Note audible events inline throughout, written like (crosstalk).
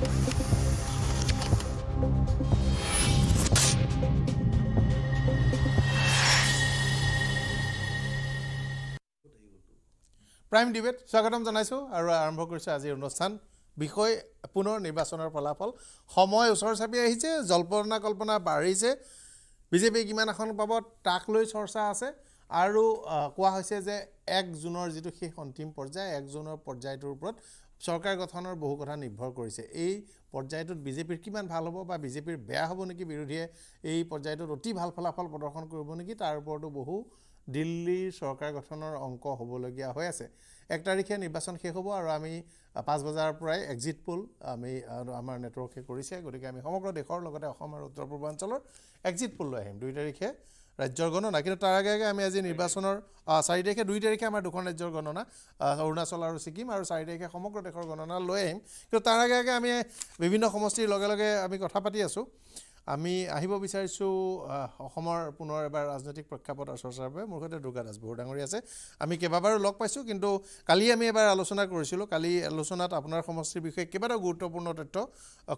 Prime debate স্বাগতম জনাইছোঁ আৰু আৰম্ভ কৰিছোঁ আজিৰ অনুষ্ঠান বিষয় পুনৰ নিৰ্বাচনৰ ফলাফল। সময় ওচৰ চাপি আহিছে জল্পনা কল্পনা বাঢ়িছে। বিজেপিয়ে কিমান আসন পাব তাক লৈ চৰ্চা আছে আৰু কোৱা হৈছে যে এক জুনৰ যিটো শেষ অন্তিম পৰ্যায় এক জুনৰ পৰ্যায়টোৰ ওপৰত চৰকাৰ গঠনৰ বহু কথা নিৰ্ভৰ কৰিছে। এই পৰ্যায়টোত বিজেপিৰ কিমান ভাল হ'ব বা বিজেপিৰ বেয়া হ'ব নেকি বিৰোধীয়ে এই পৰ্যায়টোত অতি ভাল ফলাফল প্ৰদৰ্শন কৰিব নেকি তাৰ ওপৰতো বহু দিল্লীৰ চৰকাৰ গঠনৰ অংক হ'বলগীয়া হৈ আছে। এক তাৰিখে নিৰ্বাচন শেষ হ'ব আৰু আমি পাঁচ বজাৰ পৰাই এক্সিট পোল আমি আমাৰ নেটৱৰ্কে কৰিছে। গতিকে আমি সমগ্ৰ দেশৰ লগতে অসম আৰু উত্তৰ পূৰ্বাঞ্চলৰ এক্সিট পোল লৈ আহিম। দুই তাৰিখে ৰাজ্যৰ গণনা কিন্তু তাৰ আগে আগে আমি আজি নিৰ্বাচনৰ চাৰি তাৰিখে দুই তাৰিখে আমাৰ দুখন ৰাজ্যৰ গণনা অৰুণাচল আৰু ছিকিম আৰু চাৰি তাৰিখে সমগ্ৰ দেশৰ গণনা লৈ আহিম। কিন্তু তাৰ আগে আগে আমি বিভিন্ন সমষ্টিৰ লগে লগে আমি কথা পাতি আছোঁ। আমি আহিব বিচাৰিছোঁ অসমৰ পুনৰ এবাৰ ৰাজনৈতিক প্ৰেক্ষাপট চৰ্চাৰ বাবে। মোৰ সৈতে দুৰ্গা দাস বড়ো ডাঙৰী আছে। আমি কেইবাবাৰো লগ পাইছোঁ কিন্তু কালি আমি এবাৰ আলোচনা কৰিছিলোঁ। কালি আলোচনাত আপোনাৰ সমষ্টিৰ বিষয়ে কেইবাটাও গুৰুত্বপূৰ্ণ তথ্য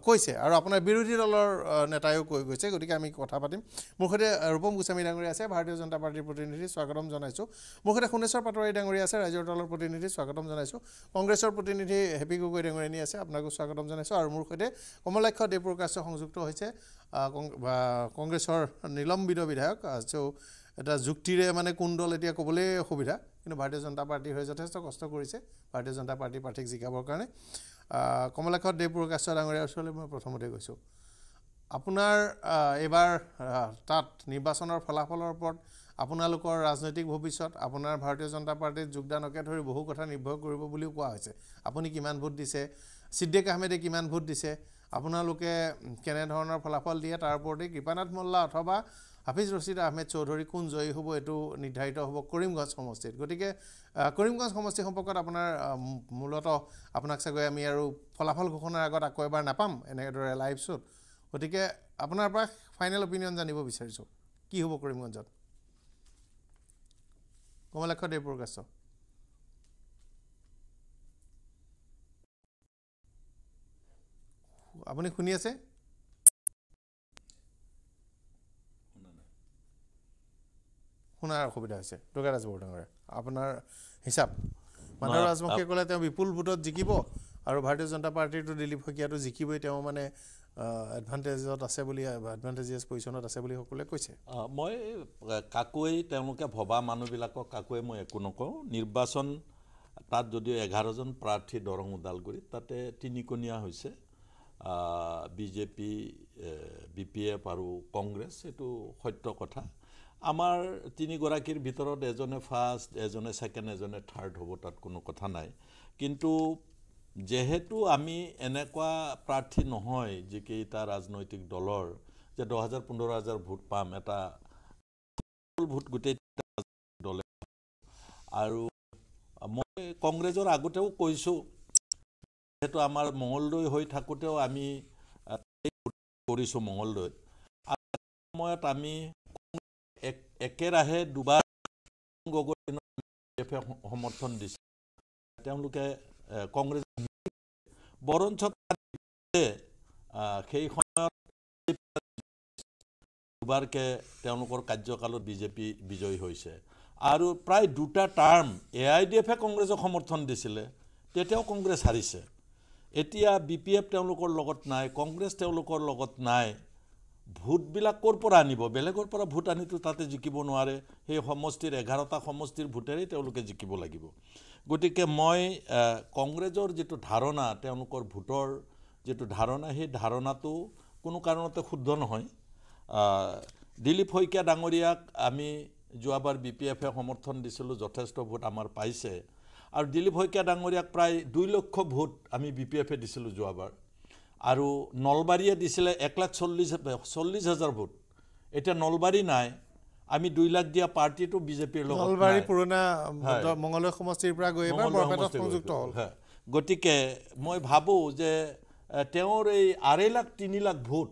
কৈছে আৰু আপোনাৰ বিৰোধী দলৰ নেতাইও কৈ গৈছে। গতিকে আমি কথা পাতিম। মোৰ সৈতে ৰূপম গোস্বামী ডাঙৰী আছে ভাৰতীয় জনতা পাৰ্টীৰ প্ৰতিনিধি স্বাগতম জনাইছোঁ। মোৰ সৈতে সোণেশ্বৰ পাটোৱাৰী ডাঙৰী আছে ৰাইজৰ দলৰ প্ৰতিনিধি স্বাগতম জনাইছোঁ। কংগ্ৰেছৰ প্ৰতিনিধি হেপী গগৈ ডাঙৰীয়ানী আছে আপোনাকো স্বাগতম জনাইছোঁ। আৰু মোৰ সৈতে কমলাক্ষ দেৱপ্ৰকাশ সংযুক্ত হৈছে। কংগ্ৰেছৰ নিলম্বিত বিধায়ক চ' এটা যুক্তিৰে মানে কোন দল এতিয়া ক'বলৈ অসুবিধা কিন্তু ভাৰতীয় জনতা পাৰ্টীৰ হৈ যথেষ্ট কষ্ট কৰিছে ভাৰতীয় জনতা পাৰ্টীৰ প্ৰাৰ্থীক জিকাবৰ কাৰণে। আহ, কমলাক্ষ দেৱপ্ৰকাশ ডাঙৰীয়াৰ ওচৰলৈ মই প্ৰথমতে গৈছোঁ। আপোনাৰ এইবাৰ তাত নিৰ্বাচনৰ ফলাফলৰ ওপৰত আপোনালোকৰ ৰাজনৈতিক ভৱিষ্যত আপোনাৰ ভাৰতীয় জনতা পাৰ্টীত যোগদানকে ধৰি বহু কথা নিৰ্ভৰ কৰিব বুলিও কোৱা হৈছে। আপুনি কিমান ভোট দিছে? ছিদ্দিক আহমেদে কিমান ভোট দিছে? আপোনালোকে কেনেধৰণৰ ফলাফল দিয়ে তাৰ ওপৰতেই কৃপানাথ মল্লা অথবা হাফিজ ৰছিদ আহমেদ চৌধুৰী কোন জয়ী হ'ব এইটো নিৰ্ধাৰিত হ'ব কৰিমগঞ্জ সমষ্টিত। গতিকে কৰিমগঞ্জ সমষ্টি সম্পৰ্কত আপোনাৰ মূলতঃ আপোনাক চাগৈ আমি আৰু ফলাফল ঘোষণাৰ আগত আকৌ এবাৰ নাপাম এনেদৰে লাইভ শ্ব'ত গতিকে আপোনাৰ পৰা ফাইনেল অপিনিয়ন জানিব বিচাৰিছোঁ। কি হ'ব কৰিমগঞ্জত? কমলাক্ষ দেৱপ্ৰকাশ আপুনি শুনি আছে? শুনাৰ অসুবিধা হৈছে। দুৰ্গাৰাজ বৰডাঙৰে আপোনাৰ হিচাপ। মাধৱ ৰাজবংশীয়ে ক'লে তেওঁ বিপুল ভোটত জিকিব আৰু ভাৰতীয় জনতা পাৰ্টীৰটো দিলীপ শইকীয়াটো জিকিবই। তেওঁ মানে এডভান্টেজত আছে বুলি এডভান্টেজিয়াছ পজিশ্যনত আছে বুলি সকলোৱে কৈছে। মই কাকোৱেই তেওঁলোকে ভবা মানুহবিলাকক কাকোৱে মই একো নকওঁ। নিৰ্বাচন তাত যদিও এঘাৰজন প্ৰাৰ্থী দৰং ওদালগুৰিত তাতে তিনিকণীয়া হৈছে। বিজেপি বি পি এফ আৰু কংগ্ৰেছ এইটো সত্য কথা। আমাৰ তিনিগৰাকীৰ ভিতৰত এজনে ফাৰ্ষ্ট এজনে ছেকেণ্ড এজনে থাৰ্ড হ'ব তাত কোনো কথা নাই। কিন্তু যিহেতু আমি এনেকুৱা প্ৰাৰ্থী নহয় যিকেইটা ৰাজনৈতিক দলৰ যে দহ হাজাৰ পোন্ধৰ হাজাৰ ভোট পাম এটা ভোট গোটেই দলে আৰু মই কংগ্ৰেছৰ আগতেও কৈছোঁ যিহেতু আমাৰ মঙলদৈ হৈ থাকোঁতেও আমি কৰিছোঁ এটা সময়ত আমি এক- একেৰাহে দুবাৰ গগৈ সমৰ্থন দিছে তেওঁলোকে কংগ্ৰেছ বৰঞ্চ সেই সময়ত দুবাৰকে তেওঁলোকৰ কাৰ্যকালত বিজেপি বিজয়ী হৈছে। আৰু প্ৰায় দুটা টাৰ্ম এ আই ডি এফে কংগ্ৰেছক সমৰ্থন দিছিলে তেতিয়াও কংগ্ৰেছ হাৰিছে। এতিয়া বি পি এফ তেওঁলোকৰ লগত নাই কংগ্ৰেছ তেওঁলোকৰ লগত নাই ভোটবিলাক ক'ৰ পৰা আনিব? বেলেগৰ পৰা ভোট আনিতো তাতে জিকিব নোৱাৰে সেই সমষ্টিৰ এঘাৰটা সমষ্টিৰ ভোটেৰেই তেওঁলোকে জিকিব লাগিব। গতিকে মই কংগ্ৰেছৰ যিটো ধাৰণা তেওঁলোকৰ ভোটৰ যিটো ধাৰণা সেই ধাৰণাটো কোনো কাৰণতে শুদ্ধ নহয়। দিলীপ শইকীয়া ডাঙৰীয়াক আমি যোৱাবাৰ বি পি এফে সমৰ্থন দিছিলোঁ যথেষ্ট ভোট আমাৰ পাইছে। আৰু দিলীপ শইকীয়া ডাঙৰীয়াক প্ৰায় দুই লক্ষ ভোট আমি বি পি এফে দিছিলোঁ যোৱাবাৰ আৰু নলবাৰীয়ে দিছিলে এক লাখ চল্লিছ চল্লিছ হাজাৰ ভোট এতিয়া নলবাৰী নাই আমি দুই লাখ দিয়া পাৰ্টিটো বিজেপিৰ লগত নলবাৰী। পুৰণা মঙলদৈ সমষ্টিৰ পৰা গৈ সংযুক্ত। হ'ল। গতিকে মই ভাবোঁ যে তেওঁৰ এই আঢ়ৈ লাখ তিনি লাখ ভোট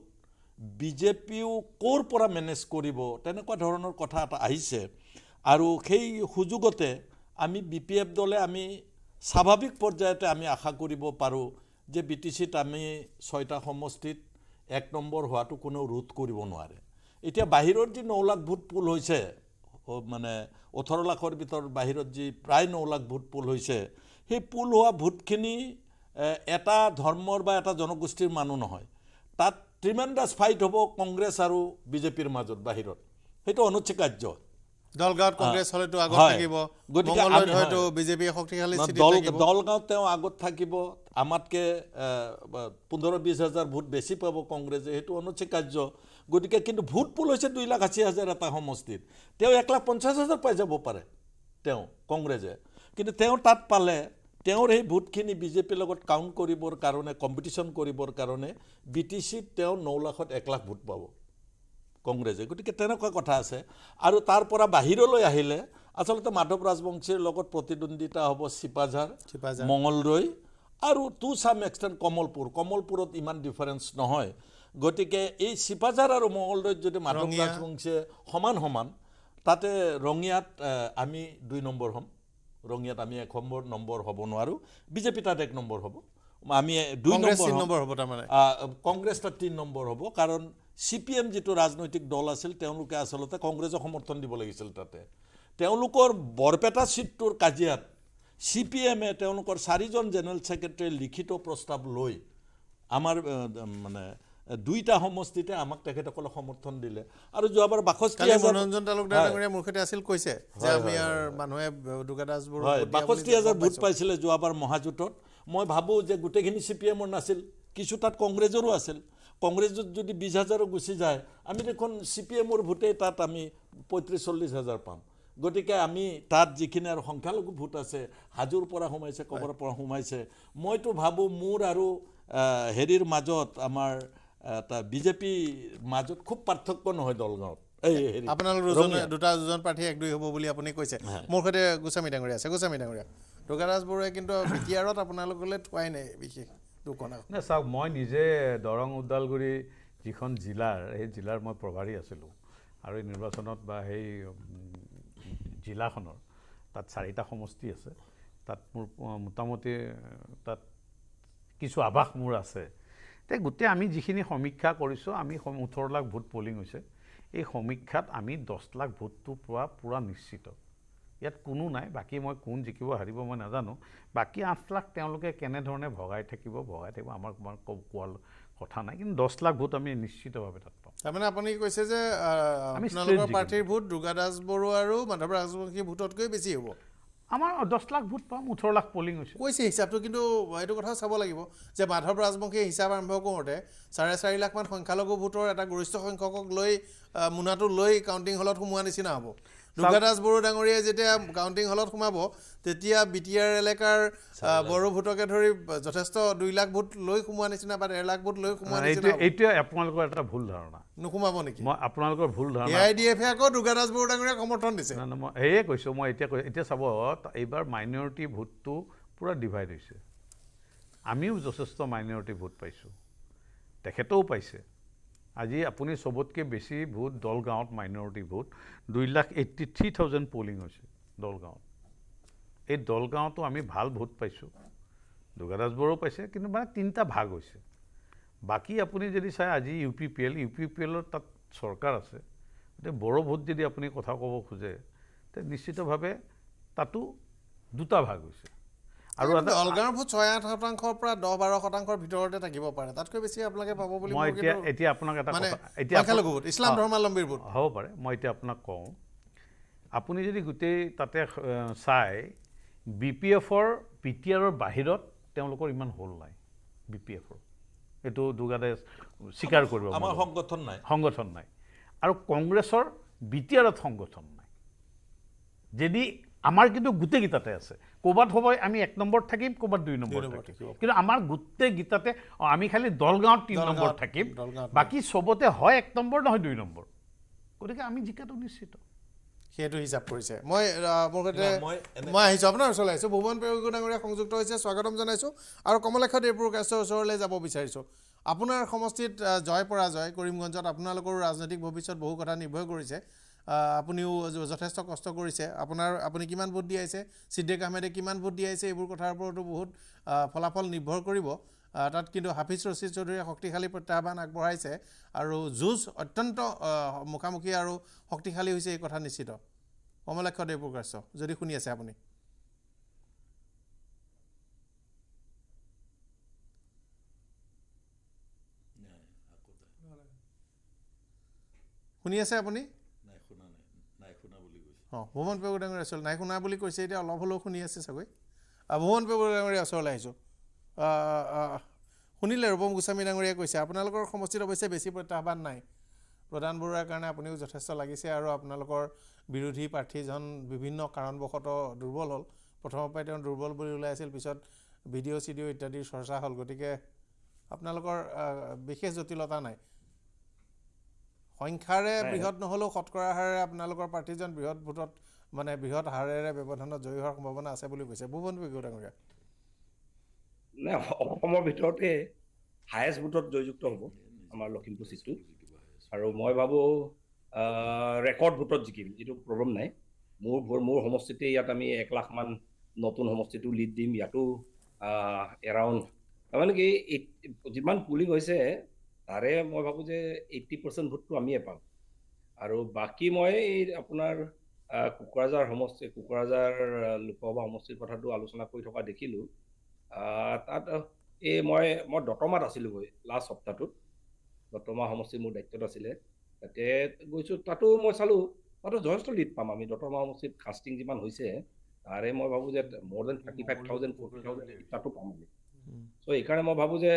বিজেপিও ক'ৰ পৰা মেনেজ কৰিব তেনেকুৱা ধৰণৰ কথা এটা আহিছে আৰু সেই সুযোগতে আমি বি পি এফ দলে আমি স্বাভাৱিক পৰ্যায়তে আমি আশা কৰিব পাৰোঁ যে বি টি চিত আমি ছয়টা সমষ্টিত এক নম্বৰ হোৱাটো কোনেও ৰোধ কৰিব নোৱাৰে। এতিয়া বাহিৰত যি ন লাখ ভোট পুল হৈছে মানে ওঠৰ লাখৰ ভিতৰত বাহিৰত যি প্ৰায় ন লাখ ভোট পুল হৈছে সেই পুল হোৱা ভোটখিনি এটা ধৰ্মৰ বা এটা জনগোষ্ঠীৰ মানুহ নহয়। তাত ট্ৰিমেণ্ডাছ ফাইট হ'ব কংগ্ৰেছ আৰু বিজেপিৰ মাজত বাহিৰত। সেইটো অনুচ্ছেকাৰ্য। দলগাঁৱত কংগ্ৰেছ হলেতো আগত। থাকিব গতিকে হয়তো হয়। বিজেপি শক্তিশালী দলগাঁৱত তেওঁ আগত থাকিব আমাতকৈ পোন্ধৰ বিছ হাজাৰ ভোট বেছি পাব কংগ্ৰেছে সেইটো অনুচ্ছেকাৰ্য গতিকে কিন্তু ভোট পুল হৈছে দুই লাখ আশী হাজাৰ এটা সমষ্টিত। তেওঁ এক লাখ পঞ্চাছ হাজাৰ পাই যাব পাৰে তেওঁ কংগ্ৰেছে। কিন্তু তেওঁ তাত পালে তেওঁৰ সেই ভোটখিনি বিজেপিৰ লগত কাউণ্ট কৰিবৰ কাৰণে কম্পিটিশ্যন কৰিবৰ কাৰণে বি টি চিত তেওঁ ন লাখত এক লাখ ভোট পাব। কংগ্ৰেছে। গতিকে তেনেকুৱা কথা আছে। আৰু তাৰ পৰা বাহিৰলৈ আহিলে আচলতে মাধৱ ৰাজবংশীৰ লগত প্ৰতিদ্বন্দ্বিতা হ'ব চিপাঝাৰ চিপাঝাৰ। মঙলদৈ আৰু টু চাম এক্সটেণ্ট কমলপুৰ। কমলপুৰত ইমান ডিফাৰেঞ্চ নহয়। গতিকে এই চিপাঝাৰ আৰু মঙলদৈত যদি মাধৱ। ৰাজবংশীয়ে সমান সমান তাতে ৰঙিয়াত আমি দুই নম্বৰ হ'ম। ৰঙিয়াত আমি এক নম্বৰ নম্বৰ হ'ব নোৱাৰোঁ। বিজেপি তাত এক নম্বৰ হ'ব। আমি দুই নম্বৰ। নম্বৰ হ'ব তাৰমানে। কংগ্ৰেছ তাত তিনি নম্বৰ হ'ব। কাৰণ চি পি এম যিটো ৰাজনৈতিক দল আছিল তেওঁলোকে আচলতে কংগ্ৰেছক সমৰ্থন দিব লাগিছিল তাতে। তেওঁলোকৰ বৰপেটা ছিটটোৰ কাজিয়াত চি পি এমে তেওঁলোকৰ চাৰিজন জেনেৰেল ছেক্ৰেটাৰীয়ে লিখিত প্ৰস্তাৱ লৈ আমাৰ মানে দুইটা সমষ্টিতে আমাক তেখেতসকলে সমৰ্থন দিলে। আৰু যোৱাবাৰ বাষষ্ঠি হাজাৰ- মনোৰঞ্জন তালুকদাৰ ডাঙৰীয়া মোৰ সৈতে আছিল কৈছে যে আমি আৰু মানুহে হয় বাষষ্ঠি হাজাৰ ভোট পাইছিলে যোৱাবাৰ মহাজোঁটত। মই ভাবোঁ যে গোটেইখিনি চি পি এমৰ নাছিল কিছু তাত কংগ্ৰেছৰো আছিল। কংগ্ৰেছত যদি বিছ হাজাৰো গুচি যায় আমি দেখোন চি পি এমৰ ভোটেই তাত আমি পঁয়ত্ৰিছ চল্লিছ হাজাৰ পাম। গতিকে আমি তাত যিখিনি আৰু সংখ্যালঘু ভোট আছে হাজোৰ পৰা সোমাইছে ক'ৰবাৰ পৰা সোমাইছে মইতো ভাবোঁ মোৰ আৰু হেৰিৰ মাজত আমাৰ এটা বিজেপিৰ মাজত খুব পাৰ্থক্য নহয় দলগাঁৱত। আপোনালোক দুজনে। দুটা দুজন প্ৰাৰ্থী এক দুই হ'ব বুলি আপুনি কৈছে। মোৰ সৈতে গোস্বামী ডাঙৰীয়া আছে। গোস্বামী ডাঙৰীয়া। দুৰ্গা দাস বৰুৱাই কিন্তু বি টি আৰত আপোনালোকলৈ থোৱাই নাই বিশেষ। নে চাওক মই নিজে দৰং ওদালগুৰি যিখন জিলাৰ সেই জিলাৰ মই প্ৰভাৰী আছিলোঁ। আৰু এই নিৰ্বাচনত বা সেই জিলাখনৰ তাত চাৰিটা সমষ্টি আছে। তাত মোৰ মোটামুটি তাত কিছু আভাস মোৰ আছে। তে গোটেই আমি যিখিনি সমীক্ষা কৰিছোঁ আমি ওঠৰ লাখ ভোট পলিং হৈছে। এই সমীক্ষাত আমি দহ লাখ ভোটটো পোৱা পূৰা নিশ্চিত। ইয়াত কোনো নাই বাকী মই কোন জিকিব হাৰিব মই নাজানো। বাকী আঠ লাখ তেওঁলোকে কেনেধৰণে ভগাই থাকিব ভগাই থাকিব আমাৰ আমাৰ ক- কোৱাৰ কথা নাই কিন্তু দহ লাখ ভোট আমি নিশ্চিতভাৱে তাত পাম। তাৰমানে আপুনি কৈছে যে আপোনালোকৰ। প্ৰাৰ্থীৰ ভোট দুৰ্গা দাস বৰুৱা আৰু মাধৱ ৰাজবংশী ভোটতকৈ বেছি হ'ব। আমাৰ দহ লাখ ভোট পাম ওঠৰ লাখ পলিং হৈছে। কৈছে হিচাপটো কিন্তু এইটো কথা চাব লাগিব যে মাধৱ ৰাজবংশীয়ে হিচাপ আৰম্ভ কৰোঁতে চাৰে চাৰি লাখমান সংখ্যালঘু ভোটৰ এটা গৰিষ্ঠ সংখ্যকক লৈ মোনাটো লৈ কাউণ্টিং হলত সোমোৱা নিচিনা হ'ব। দুৰ্গা দাস বড়ো ডাঙৰীয়াই যেতিয়া কাউণ্টিং হলত সোমাব তেতিয়া বি টি আৰ এলেকাৰ বড়ো ভোটকে ধৰি যথেষ্ট দুই লাখ ভোট লৈ সোমোৱা নিচিনা বা ডেৰ লাখ ভোট লৈ সোমোৱা নিচিনা এইটোৱে। এইটোৱে আপোনালোকৰ এটা ভুল ধাৰণা। নোসোমাব নেকি? মই আপোনালোকৰ ভুল এ ধাৰণা। আই ডি এফে আকৌ দুৰ্গা দাস বড়ো ডাঙৰীয়াক সমৰ্থন দিছে। নাই, মই সেয়ে কৈছোঁ মই এতিয়া কৈ এতিয়া চাব এইবাৰ মাইনৰিটি ভোটটো পূৰা ডিভাইড হৈছে। আমিও যথেষ্ট মাইনৰিটি ভোট পাইছোঁ। তেখেতেও পাইছে। আজি আপুনি চবতকৈ বেছি ভোট দলগাঁৱত মাইনৰিটি ভোট দুই lakh eighty three thousand polling হৈছে দলগাঁৱত। এই দলগাঁৱতো আমি ভাল ভোট পাইছোঁ। দুৰ্গাদাস বড়ো পাইছে কিন্তু মানে তিনিটা ভাগ হৈছে। বাকী আপুনি যদি চাই আজি U P P L U P P এলৰ তাত চৰকাৰ আছে গতিকে বড়ো ভোট যদি আপুনি কথা ক'ব খোজে তে নিশ্চিতভাৱে তাতো দুটা ভাগ হৈছে। আৰু এটা অলগাঁৱৰ ভোট ছয় আঠ শতাংশৰ পৰা দহ বাৰ শতাংশৰ ভিতৰতে থাকিব পাৰে। তাতকৈ বেছি আপোনালোকে পাব বুলি মই এতিয়া এতিয়া আপোনাক এটা এতিয়া ভোট ইছলাম ধৰ্মাৱলম্বীৰ ভোট। হ'ব পাৰে। মই এতিয়া আপোনাক কওঁ আপুনি যদি গোটেই তাতে চাই বি পি এফৰ পি টি আৰৰ বাহিৰত তেওঁলোকৰ ইমান হ'ল নাই বি পি এফৰ। এইটো দুগাদাই স্বীকাৰ কৰিব আমাৰ। সংগঠন নাই। সংগঠন নাই। আৰু কংগ্ৰেছৰ বি টি আৰত সংগঠন নাই। যদি আমাৰ কিন্তু গোটেইকেইটাতে আছে। ক'ৰবাত হ'ব আমি এক নম্বৰত থাকিম ক'ৰবাত দুই নম্বৰত থাকিম। কিন্তু আমাৰ গোটেইকেইটাতে আমি খালি দলগাঁৱত তিনি নম্বৰত থাকিম বাকী চবতে হয় এক নম্বৰ নহয় দুই নম্বৰ। গতিকে আমি জিকাটো নিশ্চিত। সেইটো হিচাপ কৰিছে। মই মোৰ সৈতে মই আহিছোঁ আপোনাৰ ওচৰলৈ আহিছোঁ। ভুৱন পেগু ডাঙৰীয়া সংযুক্ত হৈছে স্বাগতম জনাইছোঁ। আৰু কমলেশ দেৱপুৰ কাষ্টৰ ওচৰলৈ যাব বিচাৰিছোঁ। আপোনাৰ সমষ্টিত জয় পৰাজয় কৰিমগঞ্জত আপোনালোকৰো ৰাজনৈতিক ভৱিষ্যত বহু কথা নিৰ্ভৰ কৰিছে। আপুনিও যথেষ্ট কষ্ট কৰিছে। আপোনাৰ আপুনি কিমান ভোট দি আহিছে ছিদ্দিক আহমেদে কিমান ভোট দি আহিছে এইবোৰ কথাৰ ওপৰতো বহুত ফলাফল নিৰ্ভৰ কৰিব। তাত কিন্তু হাফিজ ৰচিদ চৌধুৰীয়ে শক্তিশালী প্ৰত্যাহ্বান আগবঢ়াইছে আৰু যুঁজ অত্যন্ত মুখামুখি আৰু শক্তিশালী হৈছে এই কথা নিশ্চিত। কমলাক্ষ দেৱপ্ৰকাশ্য যদি শুনি আছে আপুনি। শুনি আছে আপুনি নাই শুনা নাই নাই শুনা বুলি কৈছে অঁ ভুৱন পেগু ডাঙৰীয়া ওচৰলৈ নাই শুনা বুলি কৈছে এতিয়া অলপ হ'লেও শুনি আছে চাগৈ। ভুৱন পেগু ডাঙৰীয়া ওচৰলৈ আহিছোঁ। আহ, আহ, শুনিলে ৰূপম গোস্বামী ডাঙৰীয়াই কৈছে আপোনালোকৰ সমষ্টিত অৱশ্যে বেছি প্ৰত্যাহ্বান নাই। প্ৰধান বৰুৱাৰ কাৰণে আপুনিও যথেষ্ট লাগিছে আৰু আপোনালোকৰ বিৰোধী প্ৰাৰ্থীজন বিভিন্ন কাৰণবশতঃ দুৰ্বল হ'ল। প্ৰথমৰ পৰাই তেওঁ দুৰ্বল বুলি ওলাই আছিল পিছত ভিডিঅ' চিডিঅ' ইত্যাদিৰ চৰ্চা হ'ল। গতিকে আপোনালোকৰ বিশেষ জটিলতা নাই। সংখ্যাৰে বৃহৎ নহ'লেও শতকৰা হাৰেৰে আপোনালোকৰ প্ৰাৰ্থীজন বৃহৎ ভোটত মানে বৃহৎ হাৰেৰে ব্যৱধানত জয়ী হোৱাৰ সম্ভাৱনা আছে বুলি কৈছে। ভুৱন পেগু ডাঙৰীয়া। অসমৰ ভিতৰতে হায়েষ্ট ভোটত জয়যুক্ত হ'ব আমাৰ লখিমপুৰ চিটটো আৰু মই ভাবোঁ ৰেকৰ্ড ভোটত জিকিম যিটো প্ৰব্লেম নাই। মোৰ মোৰ সমষ্টিতে ইয়াত আমি এক লাখমান নতুন সমষ্টিটো লিড দিম ইয়াতো এৰাউণ্ড তাৰমানে কি যিমান পুলিং হৈছে তাৰে মই ভাবোঁ যে এইট্টি পাৰ্চেণ্ট ভোটটো আমিয়ে পাম। আৰু বাকী মই এই আপোনাৰ কোকৰাঝাৰ সমষ্টি কোকৰাঝাৰ লোকসভা সমষ্টিৰ কথাটো আলোচনা কৰি থকা দেখিলোঁ। তাত এই মই মই দতমাত আছিলোঁগৈ লাষ্ট সপ্তাহটোত। দতমা সমষ্টি মোৰ দায়িত্বত আছিলে। তাতে গৈছোঁ তাতো মই চালোঁ তাতো যথেষ্ট লিড পাম আমি। দতমা সমষ্টিত কাষ্টিং যিমান হৈছে তাৰে মই ভাবোঁ যে মোৰ then thirty five thousand forty thousand তাতো পাম আমি। চ' সেইকাৰণে মই ভাবোঁ যে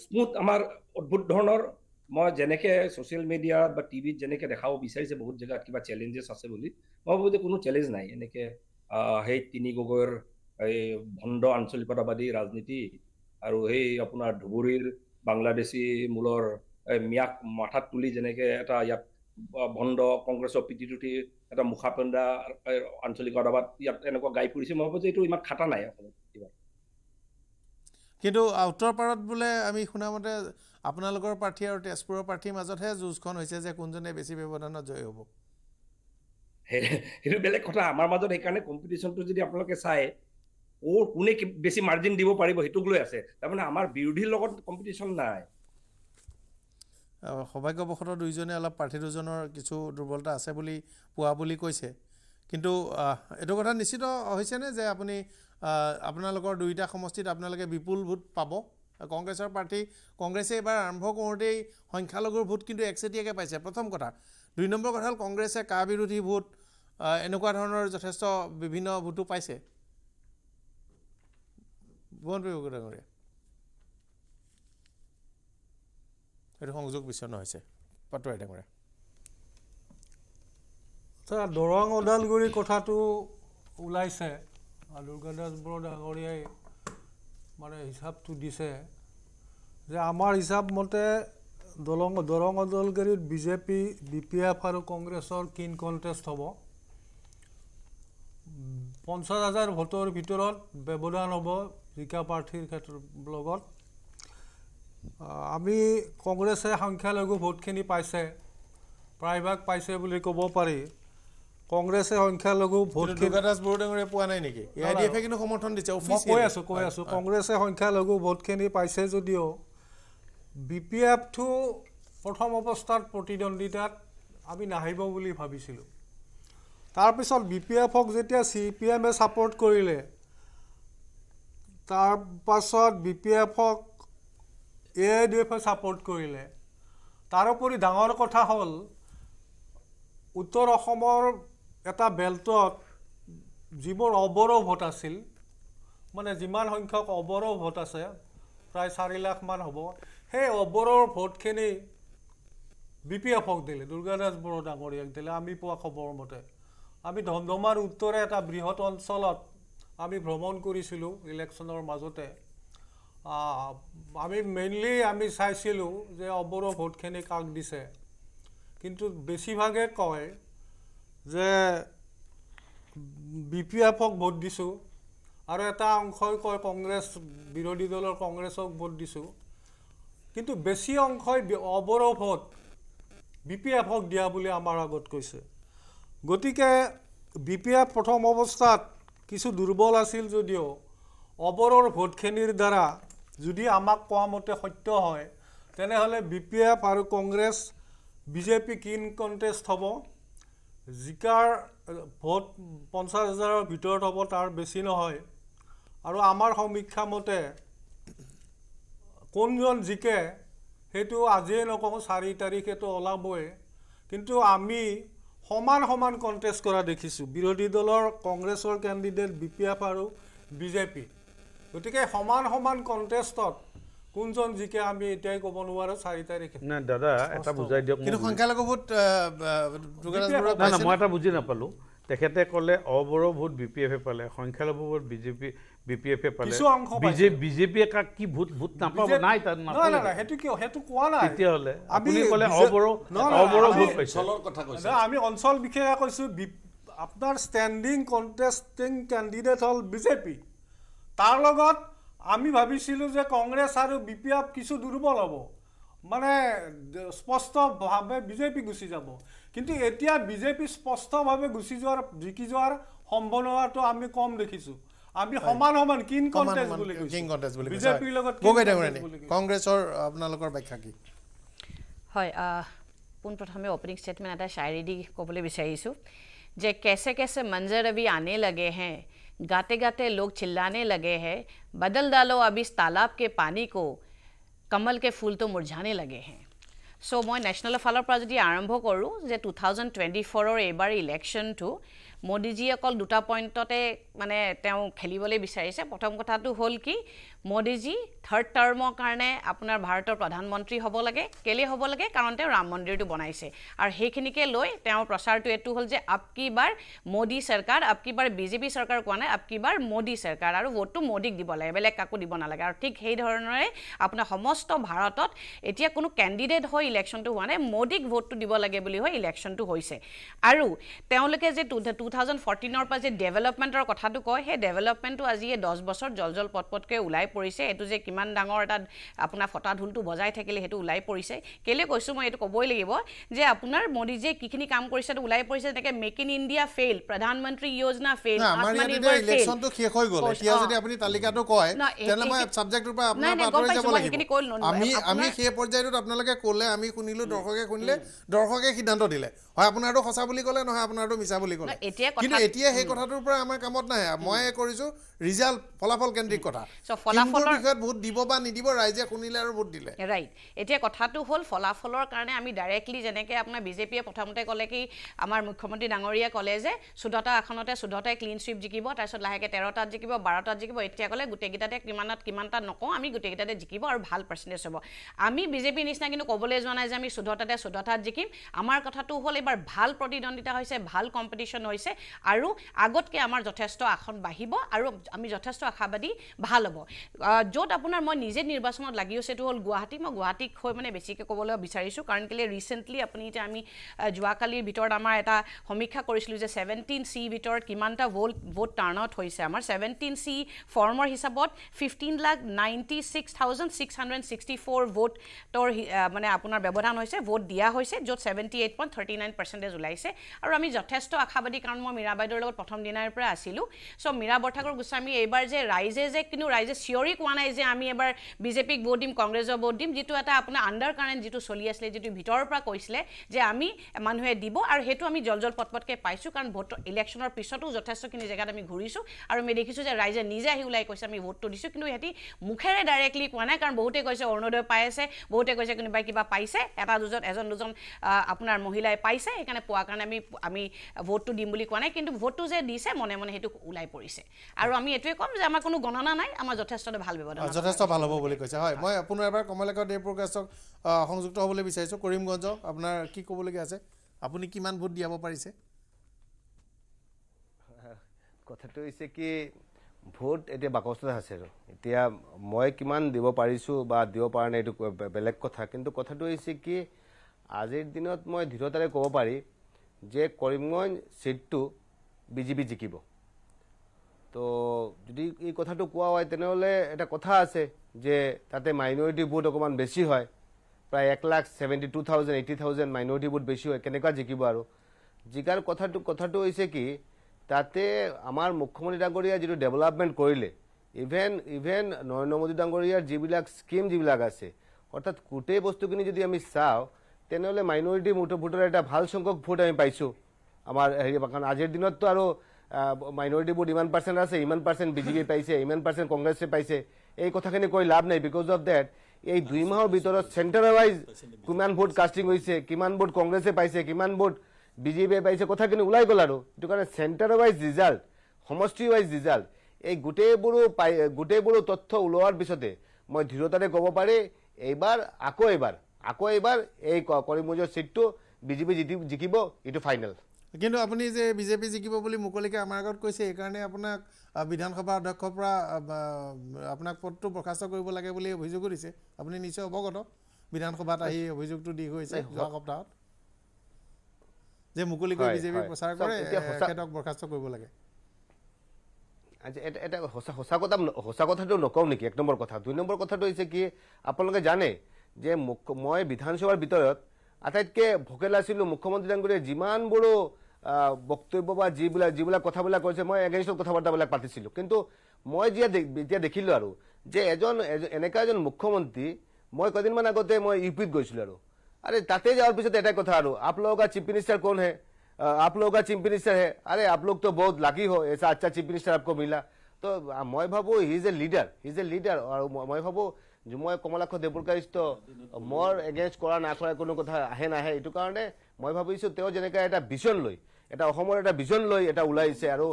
স্মুথ আমাৰ অদ্ভুত ধৰণৰ। মই যেনেকৈ ছ'চিয়েল মিডিয়াত বা টিভিত যেনেকৈ দেখাব বিচাৰিছে বহুত জেগাত কিবা চেলেঞ্জেছ আছে বুলি মই ভাবোঁ যে কোনো চেলেঞ্জ নাই। এনেকৈ সেই তিনি গগৈৰ এই ভণ্ড আঞ্চলিকতাবাদী ৰাজনীতি আৰু সেই আপোনাৰ ধুবুৰীৰ বাংলাদেশী মূলৰ মিয়াক মাথাত তুলি যেনেকৈ এটা ইয়াত ভণ্ড কংগ্ৰেছৰ পিটি টুটি এটা এই আঞ্চলিকতাবাদ ইয়াত এনেকুৱা গাই ফুৰিছে মই ভাবোঁ যে এইটো ইমান খাটা নাই অসমত। কিন্তু উত্তৰ পাৰত বোলে আমি শুনামতে আপোনালোকৰ প্ৰাৰ্থী আৰু তেজপুৰৰ প্ৰাৰ্থীৰ মাজতহে যুঁজখন হৈছে যে কোনজনে বেছি ব্যৱধানত জয়ী হ'ব। সেই- সেইটো বেলেগ কথা। আমাৰ মাজত সেইকাৰণে কম্পিটিশ্যনটো যদি আপোনালোকে চায় ক'ৰ কোনে বেছি মাৰ্জিন দিব পাৰিব সেইটোক লৈ আছে। তাৰমানে আমাৰ বিৰোধীৰ লগত কম্পিটিশ্যন নাই। সৌভাগ্যবশতঃ দুইজনে অলপ প্ৰাৰ্থী দুজনৰ কিছু দুৰ্বলতা আছে বুলি পোৱা বুলি কৈছে। কিন্তু এইটো কথা নিশ্চিত হৈছেনে যে আপুনি আপোনালোকৰ দুয়োটা সমষ্টিত আপোনালোকে বিপুল ভোট পাব। কংগ্ৰেছৰ প্ৰাৰ্থী কংগ্ৰেছে এইবাৰ আৰম্ভ কৰোঁতেই সংখ্যালঘুৰ ভোট কিন্তু একচেটিয়াকৈ পাইছে। প্ৰথম কথা দুই নম্বৰ কথা হ'ল কংগ্ৰেছে কা বিৰোধী ভোট এনেকুৱা ধৰণৰ যথেষ্ট বিভিন্ন ভোটো পাইছে। ভুৱন ডাঙৰীয়া সেইটো সংযোগ বিচ্ছিন্ন হৈছে পাটোৱাৰী ডাঙৰীয়া দৰং ওদালগুৰি কথাটো ওলাইছে। দুৰ্গাদাস বড়ো ডাঙৰীয়াই মানে হিচাপটো দিছে। যে আমাৰ হিচাপ মতে দলং দৰং ওদালগুৰিত বিজেপি বি পি এফ আৰু কংগ্ৰেছৰ কিন কণ্টেষ্ট হ'ব। পঞ্চাছ হাজাৰ ভোটৰ ভিতৰত ব্যৱধান হ'ব জিকা প্ৰাৰ্থীৰ ক্ষেত্ৰত লগত। আমি কংগ্ৰেছে সংখ্যালঘু ভোটখিনি পাইছে প্ৰায়ভাগ পাইছে বুলি ক'ব পাৰি। কংগ্ৰেছে সংখ্যালঘু বড়ো ডাঙৰীয়াই পোৱা নাই নেকি? এ আই ডি এফে কিন্তু সমৰ্থন দিছে মই। কৈ আছোঁ কৈ আছোঁ। কংগ্ৰেছে সংখ্যালঘু ভোটখিনি পাইছে যদিও বি পি এফটো প্ৰথম অৱস্থাত প্ৰতিদ্বন্দ্বিতাত আমি নাহিব বুলি ভাবিছিলোঁ। তাৰপিছত বি পি এফক যেতিয়া চি পি এমে ছাপৰ্ট কৰিলে তাৰ পাছত বি পি এফক এ আই ডি এফে ছাপৰ্ট কৰিলে। তাৰোপৰি ডাঙৰ কথা হ'ল উত্তৰ অসমৰ এটা বেল্টত যিবোৰ অবৰো ভোট আছিল মানে যিমান সংখ্যক অবৰো ভোট আছে প্ৰায় চাৰি লাখমান হ'ব। সেই অবৰৰ ভোটখিনি বি পি এফক দিলে দুৰ্গাদাস বড়ো ডাঙৰীয়াক দিলে আমি পোৱা খবৰ মতে। আমি ধমধমাৰ উত্তৰে এটা বৃহৎ অঞ্চলত আমি ভ্ৰমণ কৰিছিলোঁ ইলেকশ্যনৰ মাজতে। আমি মেইনলি আমি চাইছিলোঁ যে অবৰো ভোটখিনি কাক দিছে। কিন্তু বেছিভাগে কয় যে বি পি এফক ভোট দিছোঁ আৰু এটা অংশই কয় কংগ্ৰেছ বিৰোধী দলৰ কংগ্ৰেছক ভোট দিছোঁ। কিন্তু বেছি অংশই অবৰো ভোট বি পি এফক দিয়া বুলি আমাৰ আগত কৈছে। গতিকে বি পি এফ প্ৰথম অৱস্থাত কিছু দুৰ্বল আছিল যদিও অবৰৰ ভোটখিনিৰ দ্বাৰা যদি আমাক কোৱা মতে সত্য হয় তেনেহ'লে বি পি এফ আৰু কংগ্ৰেছ বিজেপি কিন কণ্টেষ্ট হ'ব। জিকাৰ ভোট পঞ্চাছ হাজাৰৰ ভিতৰত হ'ব তাৰ বেছি নহয়। আৰু আমাৰ সমীক্ষা মতে কোনজন জিকে সেইটো আজিয়ে নকওঁ চাৰি তাৰিখেতো ওলাবই। কিন্তু আমি সমান সমান কণ্টেষ্ট কৰা দেখিছোঁ। বিৰোধী দলৰ কংগ্ৰেছৰ কেণ্ডিডেট বি পি এফ আৰু বিজেপি গতিকে সমান সমান কণ্টেষ্টত কোনজন জিকে আমি এতিয়াই ক'ব নোৱাৰোঁ চাৰি তাৰিখে। নাই দাদা এটা বুজাই দিয়ক কিন্তু মোক। সংখ্যালঘু ভোট যোগৰাজ বৰুৱাই নাই নাই পাইছে মই এটা বুজি নাপালোঁ। তেখেতে ক'লে অবৰো ভোট বি পি এফে পালে সংখ্যালঘু ভোট বিজেপি বি পি এফে পালে। বিজে বিজেপিয়ে কাক কি ভোট ভোট নাপাব? নাই তাত সেইটো কিয় সেইটো কোৱা নাই। তেতিয়াহ'লে আপুনি ক'লে অবৰো অবৰো ভোট পাইছে। আমি অঞ্চল বিষয়ে কৈছোঁ আপোনাৰ ষ্টেণ্ডিং কণ্টেষ্টিং কেণ্ডিডেট হ'ল বিজেপি। তাৰ লগত আমি ভাবিছিলোঁ যে কংগ্ৰেছ আৰু বি পি এফ কিছু দুৰ্বল হ'ব। মানে স্পষ্টভাৱে বিজেপি গুচি যাব। কিন্তু এতিয়া বিজেপি স্পষ্টভাৱে গুচি যোৱাৰ জিকি যোৱাৰ সম্ভাৱনাটো আমি কম দেখিছোঁ। আমি সমান সমান কিন কংগ্ৰেছ বুলি বিজেপিৰ লগত কংগ্ৰেছৰ আপোনালোকৰ ব্যাখ্যা কি? হয় পোনপ্ৰথমে অপেনিং ষ্টেটমেণ্ট এটা চাইৰেদি ক'বলৈ বিচাৰিছোঁ যে কেছে কেছে মঞ্জৰ ৰবি আনে লাগে হে। गाते गाते लोग चिल्लाने लगे हैं बदल डालो अब इस तालाब के पानी को কমল কে ফুল তো মুৰঝানে লাগে হে চ' মই নেশ্যনেলৰ ফালৰ পৰা যদি আৰম্ভ কৰোঁ যে টু থাউজেণ্ড টুৱেণ্টি ফ'ৰৰ এইবাৰ ইলেকশ্যনটো মোদীজীয়ে অকল দুটা পইণ্টতে মানে তেওঁ খেলিবলৈ বিচাৰিছে প্ৰথম কথাটো হ'ল কি মোদীজী থাৰ্ড টাৰ্মৰ কাৰণে আপোনাৰ ভাৰতৰ প্ৰধানমন্ত্ৰী হ'ব লাগে কেলৈ হ'ব লাগে? কাৰণ তেওঁ ৰাম মন্দিৰটো বনাইছে। আৰু সেইখিনিকে লৈ তেওঁৰ প্ৰচাৰটো এইটো হ'ল যে আপকি বাৰ মোদী চৰকাৰ আপকি বাৰ বিজেপি চৰকাৰ কোৱা নাই আপকি বাৰ মোদী চৰকাৰ। আৰু ভোটটো মোদীক দিব লাগে বেলেগ কাকো দিব নালাগে। আৰু ঠিক সেই ধৰণৰে আপোনাৰ সমস্ত ভাৰতত এতিয়া কোনো কেণ্ডিডেট হৈ ইলেকশ্যনটো হোৱা নাই মোদীক ভোটটো দিব লাগে বুলি হৈ ইলেকশ্যনটো হৈছে। আৰু তেওঁলোকে যে টু টু থাউজেণ্ড ফৰ্টিনৰ পৰা যে ডেভেলপমেণ্টৰ কথাটো কয় সেই ডেভেলপমেণ্টটো আজি এই দহ বছৰ জল জল পট পটকৈ ওলাই পৰিছে এইটো যে কিমান ডাঙৰ এটা আপোনাৰ ফটা ঢোলটো বজাই থাকিলে সেইটো ওলাই পৰিছে। কেলৈ কৈছোঁ মই এইটো ক'বই লাগিব যে আপোনাৰ মোদীজীয়ে কিখিনি কাম কৰিছে সেইটো ওলাই পৰিছে তেনেকৈ মেক ইন ইণ্ডিয়া ফেইল প্ৰধানমন্ত্ৰী যোজনা ফেইল না, আমাৰ ইয়াত এতিয়া ইলেকশ্যনটো শেষ হৈ গ'ল এতিয়া যদি আপুনি তালিকাটো কয় না, এই- তেনেহ'লে মই এই- ছাবজেক্টটোৰ পৰা নাই, আপোনাৰ নাই, পৰা গম আঁতৰি পাইছোঁ, যাব মই লাগিব। সেইখিনি কৈ ল'লো। আমি আমি আপোনাৰ- সেই পৰ্যায়টোত আপোনালোকে ক'লে আমি শুনিলোঁ দৰ্শকে শুনিলে দৰ্শকে সিদ্ধান্ত দিলে। হয় আপোনাৰটো সঁচা বুলি ক'লে নহয় আপোনাৰটো মিছা বুলি ক'লে। না, এতিয়া কিন্তু কথা- এতিয়া সেই কথাটোৰ পৰা আমাৰ কামত নাহে। মই কৰিছোঁ ৰিজাল্ট ফলাফল কেন্দ্ৰিক কথা। ফলাফলৰ- কোনটোৰ বিষয়ত ভোট দিব বা নিদিব ৰাইজে শুনিলে আৰু ভোট দিলে। ৰাইট এতিয়া কথাটো হ'ল ফলাফলৰ কাৰণে আমি ডাইৰেক্টলি যেনেকৈ আপোনাৰ বিজেপিয়ে প্ৰথমতে ক'লে কি আমাৰ মুখ্যমন্ত্ৰী ডাঙৰীয়াই ক'লে যে চৈধ্যটা আসনতে চৈধ্যটাই ক্লিন চুইপ জিকিব তাৰপিছত লাহেকৈ তেৰটাত জিকিব বাৰটাত জিকিব এতিয়া ক'লে গোটেইকেইটাতে কিমানত কিমানটাত নকওঁ আমি গোটেইকেইটাতে জিকিব আৰু ভাল পাৰ্চেণ্টেজ হ'ব। আমি বিজেপিৰ নিচিনা কিন্তু ক'বলৈ যোৱা নাই যে আমি চৈধ্যটাতে চৈধ্যটাত জিকিম। আমাৰ কথাটো হ'ল এইবাৰ ভাল প্ৰতিদ্বন্দ্বিতা হৈছে ভাল কম্পিটিশ্যন হৈছে আৰু আগতকৈ আমাৰ যথেষ্ট আসন বাঢ়িব আৰু আমি যথেষ্ট আশাবাদী ভাল হ'ব। য'ত আপোনাৰ মই নিজে নিৰ্বাচনত লাগি আছে হ'ল গুৱাহাটী। মই গুৱাহাটীক হৈ মানে বেছিকৈ ক'বলৈ বিচাৰিছোঁ কাৰণ কেলৈ ৰিচেণ্টলি আপুনি এতিয়া আমি যোৱাকালিৰ ভিতৰত আমাৰ এটা সমীক্ষা কৰিছিলোঁ যে ছেভেণ্টিন চি ভিতৰত কিমানটা ভোট ভোট টাৰ্ণ আউট হৈছে। আমাৰ ছেভেণ্টিন চি ফৰ্মৰ হিচাপত fifteen lakh ninety six thousand six hundred sixty four ভোটৰ মানে আপোনাৰ ব্যৱধান হৈছে ভোট দিয়া হৈছে য'ত seventy eight point thirty nine percentage ওলাইছে। আৰু আমি যথেষ্ট আশাবাদী কাৰণ মই মীৰা বাইদেউৰ লগত প্ৰথম দিনাৰ পৰা আছিলোঁ। চ' মীৰা বৰঠাকুৰ গোস্বামী এইবাৰ যে ৰাইজে যে কিন্তু ৰাইজে চিঞৰি কোৱা নাই যে আমি এবাৰ বিজেপিক ভোট দিম কংগ্ৰেছক ভোট দিম যিটো এটা আপোনাৰ আণ্ডাৰ কাৰেণ্ট যিটো চলি আছিলে যিটো ভিতৰৰ পৰা কৈছিলে যে আমি মানুহে দিব আৰু সেইটো আমি জল জল পটপটকৈ পাইছোঁ কাৰণ ভোট ইলেকশ্যনৰ পিছতো যথেষ্টখিনি জেগাত আমি ঘূৰিছোঁ আৰু আমি দেখিছোঁ যে ৰাইজে নিজে আহি ওলাই কৈছে আমি ভোটটো দিছোঁ। কিন্তু সিহঁতি মুখেৰে ডাইৰেক্টলি কোৱা নাই কাৰণ বহুতে কৈছে অৰুণোদয় পাই আছে। বহুতে কৈছে কোনোবাই কিবা পাইছে? এটা দুজন এজন দুজন আপোনাৰ মহিলাই পাইছে সেইকাৰণে পোৱাৰ কাৰণে আমি আমি ভোটটো দিম বুলি কোৱা নাই। কিন্তু ভোটটো যে দিছে মনে মনে সেইটো ওলাই পৰিছে। আৰু আমি এইটোৱে ক'ম যে আমাৰ কোনো গণনা নাই আমাৰ যথেষ্ট ভাল ব্যৱধান। যথেষ্ট ভাল হ'ব বুলি কৈছে। হয় মই পুনৰ এবাৰ কমলাকৰ দেৱ প্ৰকাশক সংযুক্ত হ'বলৈ বিচাৰিছোঁ। কৰিমগঞ্জ আপোনাৰ কি ক'বলগীয়া আছে? আপুনি কিমান ভোট দিয়াব পাৰিছে? (laughs) কথাটো হৈছে কি ভোট এতিয়া বাকচতে আছে আৰু। এতিয়া মই কিমান দিব পাৰিছোঁ বা দিব পৰা নাই এইটো বেলেগ কথা। কিন্তু কথাটো হৈছে কি আজিৰ দিনত মই দৃঢ়তাৰে ক'ব পাৰি যে কৰিমগঞ্জ ছিটটো বিজেপি জিকিব। তো যদি এই কথাটো কোৱা হয় তেনেহ'লে এটা কথা আছে যে তাতে মাইনৰিটি ভোট অকণমান বেছি হয়। প্ৰায় এক lakh seventy two thousand eighty thousand minority vote বেছি হয়। কেনেকুৱা জিকিব আৰু? জিকাৰ কথাটো কথাটো হৈছে কি তাতে আমাৰ মুখ্যমন্ত্ৰী ডাঙৰীয়া যিটো ডেভেলপমেণ্ট কৰিলে ইভেন ইভেন নৰেন্দ্ৰ মোদী ডাঙৰীয়াৰ যিবিলাক স্কিম যিবিলাক আছে অৰ্থাৎ গোটেই বস্তুখিনি যদি আমি চাওঁ তেনেহ'লে মাইনৰিটি মুঠ ভোটৰ এটা ভাল সংখ্যক ভোট আমি পাইছোঁ। আমাৰ হেৰি কাৰণ আজিৰ দিনততো আৰু মাইনৰিটি ভোট ইমান পাৰ্চেণ্ট আছে ইমান পাৰ্চেণ্ট বিজেপি পাইছে ইমান পাৰ্চেণ্ট কংগ্ৰেছে পাইছে এই কথাখিনি কৈ লাভ নাই বিকজ অফ ডেট এই দুই মাহৰ ভিতৰত চেণ্টাৰ ৱাইজ কিমান ভোট কাষ্টিং হৈছে কিমান ভোট কংগ্ৰেছে পাইছে কিমান ভোট বিজেপিয়ে পাইছে কথাখিনি ওলাই গ'ল আৰু। সেইটো কাৰণে চেণ্টাৰ ৱাইজ ৰিজাল্ট সমষ্টি ৱাইজ ৰিজাল্ট এই গোটেইবোৰো পাই গোটেইবোৰো তথ্য ওলোৱাৰ পিছতে মই দৃঢ়তাৰে ক'ব পাৰি এইবাৰ আকৌ এইবাৰ আকৌ এইবাৰ এই কৰিমগঞ্জৰ চিটটো বিজেপি জিকিব এইটো ফাইনেল কিন্তু আপুনি যে বিজেপি জিকিব বুলি মুকলিকে আমাৰ আগত কৈছে এইকাৰণে আপোনাক বিধানসভাৰ অধ্যক্ষৰ পৰা আপোনাক পদটো বৰ্খাস্ত কৰিব লাগে বুলি অভিযোগো দিছে। আপুনি নিশ্চয় অৱগত বিধানসভাত আহি অভিযোগটো দি গৈছে যোৱা সপ্তাহত। যে মুকলিকৈ বিজেপি। প্ৰচাৰ কৰে এখেতক বৰ্খাস্ত কৰিব লাগে। এটা সঁচা সঁচা কথা সঁচা কথাটো নকওঁ নেকি? এক নম্বৰ কথা। দুই নম্বৰ কথাটো হৈছে কি আপোনালোকে জানে যে মই বিধানসভাৰ ভিতৰত আটাইতকৈ ভোকেল আছিলোঁ মুখ্যমন্ত্ৰী ডাঙৰীয়াই যিমানবোৰো বক্তব্য বা যিবিলাক যিবিলাক কথাবিলাক কৈছে মই এগেইনষ্টত কথা বাৰ্তাবিলাক পাতিছিলোঁ কিন্তু মই যেতিয়া দে- যেতিয়া দেখিলোঁ আৰু যে এজন এজ- এনেকুৱা এজন মুখ্যমন্ত্ৰী মই কেইদিনমান আগতে মই ইউ পিত গৈছিলোঁ আৰু আৰে তাতে যাওয়ার পিছতে এটাই কথা আর आप लोगों का चीफ मिनिस्टर कौन है अ, आप लोगों का चीफ मिनिस्टर है अरे आप लोग तो बहुत लाकी हो ऐसा अच्छा चीफ मिनिस्टर आपको मिला তো আ, মই ভাবোঁ he is a leader he is a leader আৰু ম- মই ভাবোঁ যে মই কমলাক্ষ দেৱৰকাৰিষ্ট মোৰ এগেইনষ্ট কৰা নাকৰা কোনো কথা আহে নাহে এইটো কাৰণে মই ভাবিছোঁ তেওঁ যেনেকৈ এটা ভিজন লৈ এটা অসমৰ এটা ভিজন লৈ এটা ওলাইছে আৰু